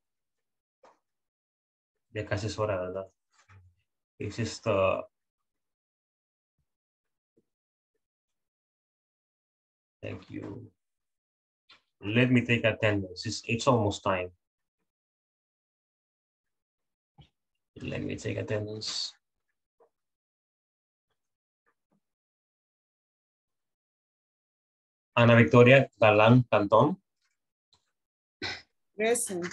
Ya casi es hora, ¿verdad? It's just uh, Thank you. Let me take attendance. It's, it's almost time. Let me take attendance. Ana Victoria Galán Cantón. Present.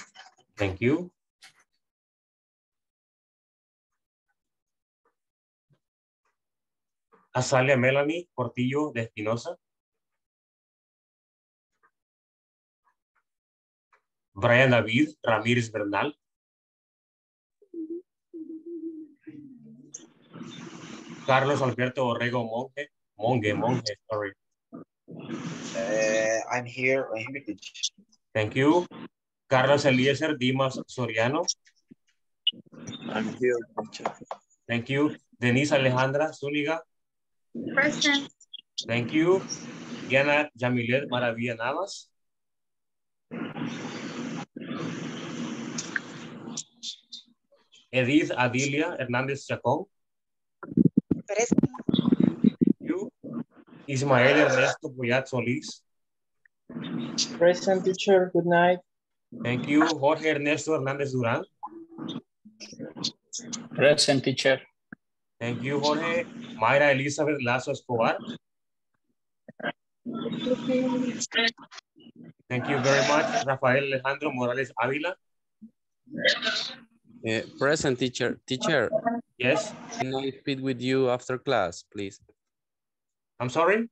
Thank you. Azalia Melanie Portillo de Espinosa. Brian David Ramírez Bernal. Carlos Alberto Orrego Monge. Monge, Monge, sorry. Uh, I'm here. I'm here. teacher. Thank you. Carlos Eliezer Dimas Soriano. I'm here, teacher. Thank you. Denise Alejandra Zúñiga. Present. Thank you. Diana Yamilet Maravilla Navas. Edith Adilia Hernández Chacón. Present. You. Ismael Ernesto Puyat Solís. Present teacher, good night. Thank you. Jorge Ernesto Hernández Durán. Present teacher. Thank you, Jorge. Mayra Elizabeth Lazo Escobar. Thank you very much. Rafael Alejandro Morales Ávila. Uh, present teacher. Teacher, Yes. can I speak with you after class, please? I'm sorry?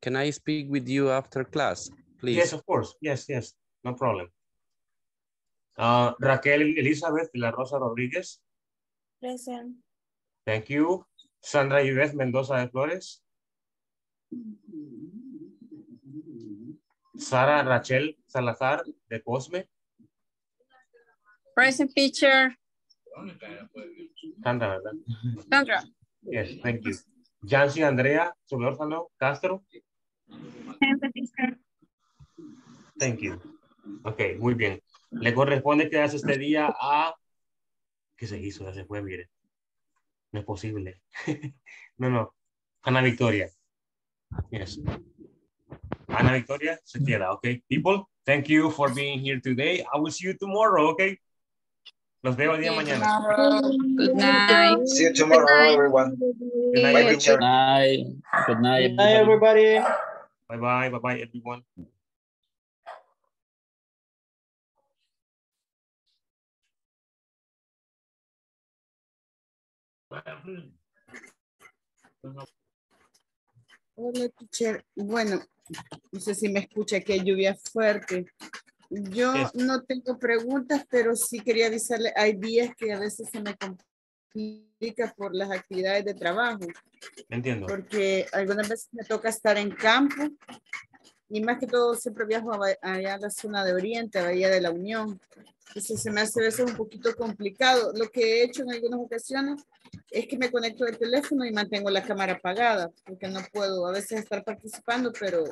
Can I speak with you after class, please? Yes, of course. Yes, yes. No problem. Uh, Raquel Elizabeth de la Rosa Rodríguez. Present. Thank you. Sandra Yves Mendoza de Flores. Sara Rachel Salazar de Cosme. Present teacher. Sandra, ¿verdad? Sandra. Yes, thank you. Yancy Andrea Solórzano Castro. Thank you. Ok, muy bien. Le corresponde quedarse este día a... ¿Qué se hizo? Ya se fue, mire. No es posible. no, no. Ana Victoria. Yes. Ana Victoria se queda, okay? People, thank you for being here today. I will see you tomorrow, okay? Los veo el día de mañana. Good night. See you tomorrow, everyone. Good night, Bye. Good night. Good night. Good night, everybody. Bye-bye, bye-bye, everyone. Hola, teacher. Bueno, no sé si me escucha que hay lluvia fuerte. Yo no tengo preguntas, pero sí quería avisarle, hay días que a veces se me complica por las actividades de trabajo, Entiendo. porque algunas veces me toca estar en campo y más que todo siempre viajo a allá a la zona de Oriente, a Bahía de la Unión. Entonces se me hace a veces un poquito complicado. Lo que he hecho en algunas ocasiones es que me conecto al teléfono y mantengo la cámara apagada, porque no puedo a veces estar participando, pero,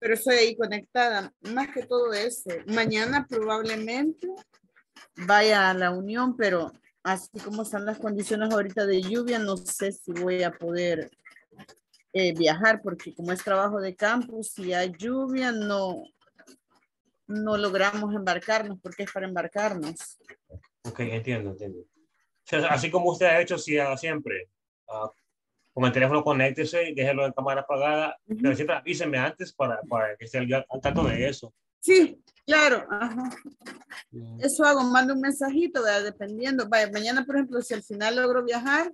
pero estoy ahí conectada. Más que todo eso. Mañana probablemente vaya a la Unión, pero así como están las condiciones ahorita de lluvia, no sé si voy a poder eh, viajar, porque como es trabajo de campo, si hay lluvia, no, no logramos embarcarnos, porque es para embarcarnos. Ok, entiendo, entiendo. O sea, así como usted ha hecho ah, siempre, ah, con el teléfono conéctese déjelo en cámara apagada, pero siempre avíseme antes para, para que esté yo al tanto de eso. Sí, claro. Ajá. Eso hago, mando un mensajito, ¿verdad? dependiendo. Vaya, mañana, por ejemplo, si al final logro viajar,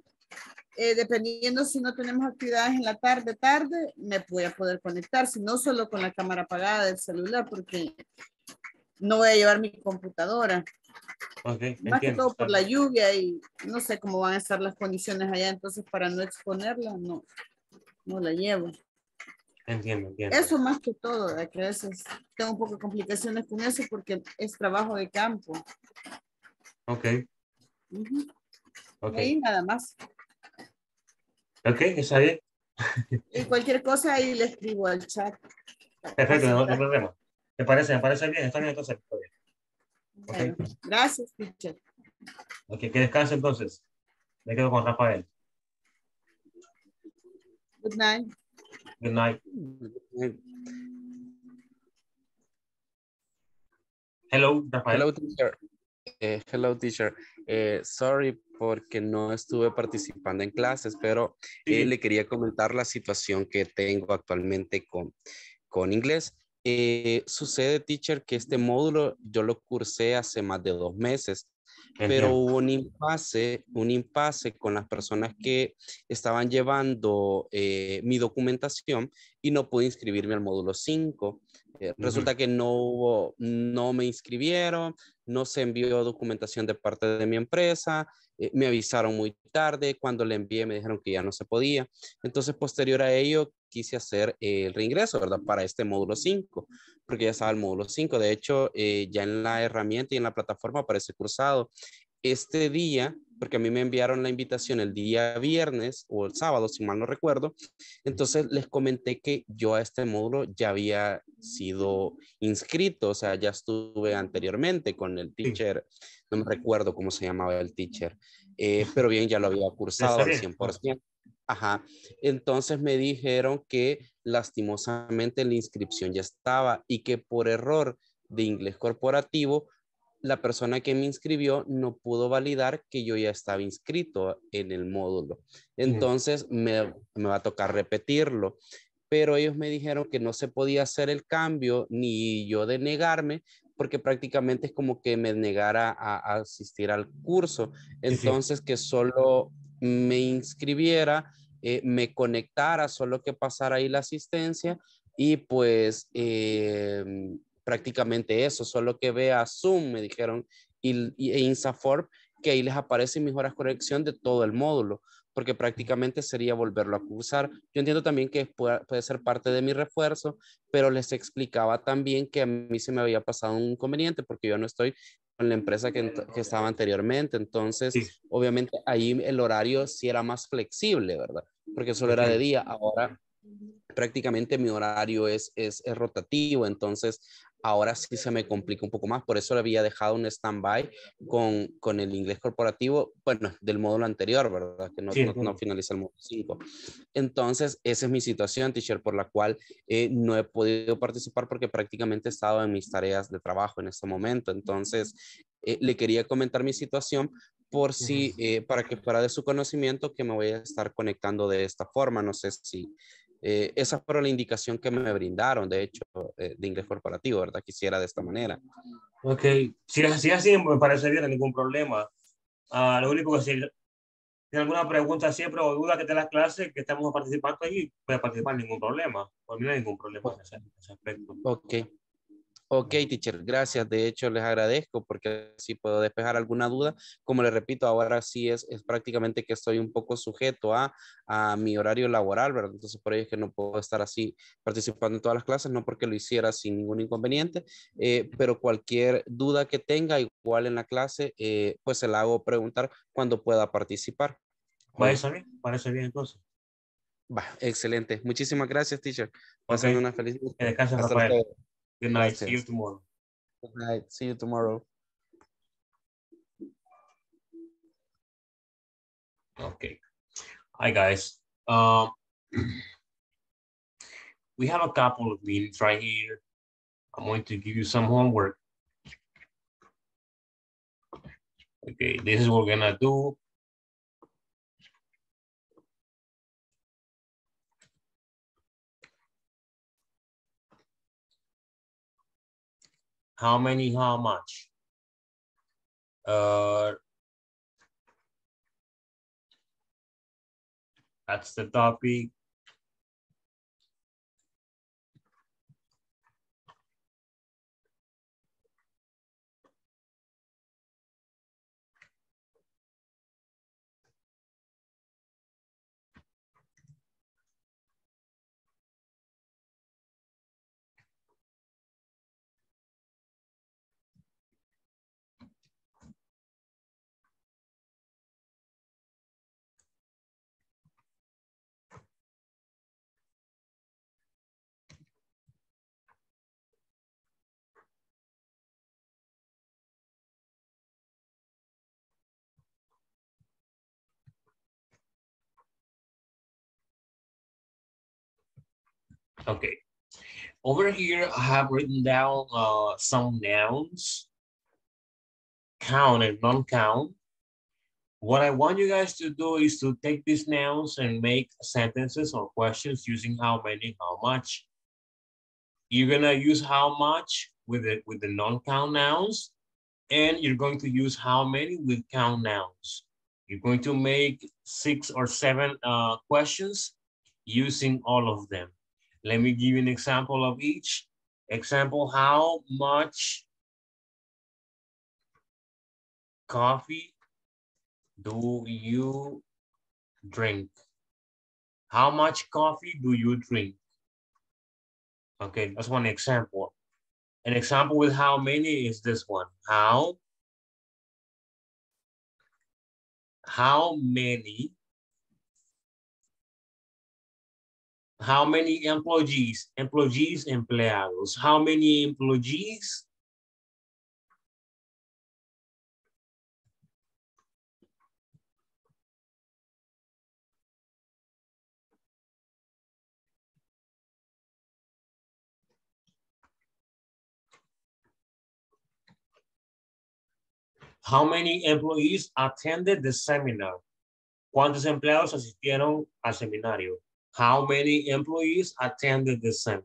eh, dependiendo si no tenemos actividades en la tarde, tarde, me voy a poder conectar, si no solo con la cámara apagada del celular, porque no voy a llevar mi computadora. Ok, Más que entiendo. todo por la lluvia y no sé cómo van a estar las condiciones allá, entonces para no exponerla, no, no la llevo. Entiendo, entiendo. Eso más que todo, ¿verdad? que a veces tengo un poco de complicaciones con eso porque es trabajo de campo. Ok, Ujú. ok. Ahí nada más. Ok, está bien. Y cualquier cosa ahí le escribo al chat. Perfecto, no, no hay problema. ¿Me parece? ¿Me parece bien? Está bien, entonces. está bien. Bueno, gracias, teacher. Ok, que descanse entonces. Me quedo con Rafael. Good night. Good night. Hello, Rafael. Hello, teacher. Eh, hello, teacher. Eh, sorry porque no estuve participando en clases, pero eh, le quería comentar la situación que tengo actualmente con, con inglés. Eh, sucede, teacher, que este módulo yo lo cursé hace más de dos meses, pero hubo un impasse, un impasse con las personas que estaban llevando eh, mi documentación y no pude inscribirme al módulo 5. Eh, Resulta que no hubo, no me inscribieron, no se envió documentación de parte de mi empresa, eh, me avisaron muy tarde, cuando le envié me dijeron que ya no se podía. Entonces, posterior a ello, quise hacer eh, el reingreso, ¿verdad? Para este módulo 5, porque ya estaba el módulo 5. De hecho, eh, ya en la herramienta y en la plataforma aparece cursado. Este día, porque a mí me enviaron la invitación el día viernes o el sábado, si mal no recuerdo, entonces les comenté que yo a este módulo ya había sido inscrito, o sea, ya estuve anteriormente con el teacher, no me recuerdo cómo se llamaba el teacher, eh, pero bien, ya lo había cursado al Desiree. 100%. Ajá. Entonces me dijeron que lastimosamente la inscripción ya estaba y que por error de inglés corporativo, la persona que me inscribió no pudo validar que yo ya estaba inscrito en el módulo. Entonces me, me va a tocar repetirlo. Pero ellos me dijeron que no se podía hacer el cambio ni yo denegarme porque prácticamente es como que me negara a, a asistir al curso. Entonces que solo me inscribiera, eh, me conectara, solo que pasara ahí la asistencia y pues eh, prácticamente eso, solo que vea Zoom, me dijeron, y, y e Insaform, que ahí les aparece mejoras corrección de todo el módulo, porque prácticamente sería volverlo a cursar. Yo entiendo también que puede, puede ser parte de mi refuerzo, pero les explicaba también que a mí se me había pasado un inconveniente porque yo no estoy con la empresa que estaba anteriormente. Entonces, obviamente ahí el horario sí era más flexible, ¿verdad? Porque solo era de día. Ahora prácticamente mi horario es, es, es rotativo, entonces ahora sí se me complica un poco más. Por eso le había dejado un stand-by con, con el inglés corporativo, bueno, del módulo anterior, ¿verdad? Que no, Sí, no, no finaliza el módulo 5. Entonces, esa es mi situación, teacher, por la cual eh, no he podido participar porque prácticamente he estado en mis tareas de trabajo en este momento. Entonces, eh, le quería comentar mi situación por si, eh, para que fuera de su conocimiento que me voy a estar conectando de esta forma. No sé si eh, esa fue la indicación que me brindaron, de hecho, eh, de inglés corporativo, ¿verdad? Quisiera de esta manera. Ok, si es así, así me parece bien, ningún problema. Ah, lo único que si tiene alguna pregunta siempre o duda que te las clases, que estamos participando ahí, puede participar, ningún problema. Por mí no hay ningún problema en ese, en ese aspecto. Ok. Ok, teacher, gracias. De hecho, les agradezco porque así puedo despejar alguna duda. Como les repito, ahora sí es, es prácticamente que estoy un poco sujeto a, a mi horario laboral, ¿verdad? Entonces, por ello es que no puedo estar así participando en todas las clases, no porque lo hiciera sin ningún inconveniente, eh, pero cualquier duda que tenga igual en la clase, eh, pues se la hago preguntar cuando pueda participar. Parece bien, parece bien entonces. Va, excelente. Muchísimas gracias, teacher. Pasen Ok. una feliz noche. Hasta Rafael. luego. Good night. See you tomorrow. Good night. See you tomorrow. Okay. Hi, guys. Um, we have a couple of minutes right here. I'm going to give you some homework. Okay, this is what we're gonna do. How many, how much? Uh, that's the topic. Okay. Over here, I have written down uh, some nouns, count and non-count. What I want you guys to do is to take these nouns and make sentences or questions using how many, how much. You're gonna use how much with the, with the non-count nouns, and you're going to use how many with count nouns. You're going to make six or seven uh, questions using all of them. Let me give you an example of each. Example, how much coffee do you drink? How much coffee do you drink? Okay, that's one example. An example with how many is this one. How, how many, how many employees, employees, empleados, how many employees How many employees attended the seminar? ¿Cuántos empleados asistieron al seminario? How many employees attended the seminar?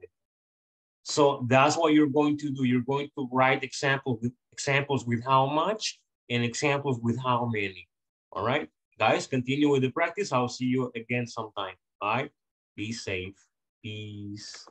So that's what you're going to do. You're going to write example with, examples with how much and examples with how many. All right, guys, continue with the practice. I'll see you again sometime. Right, be safe. Peace.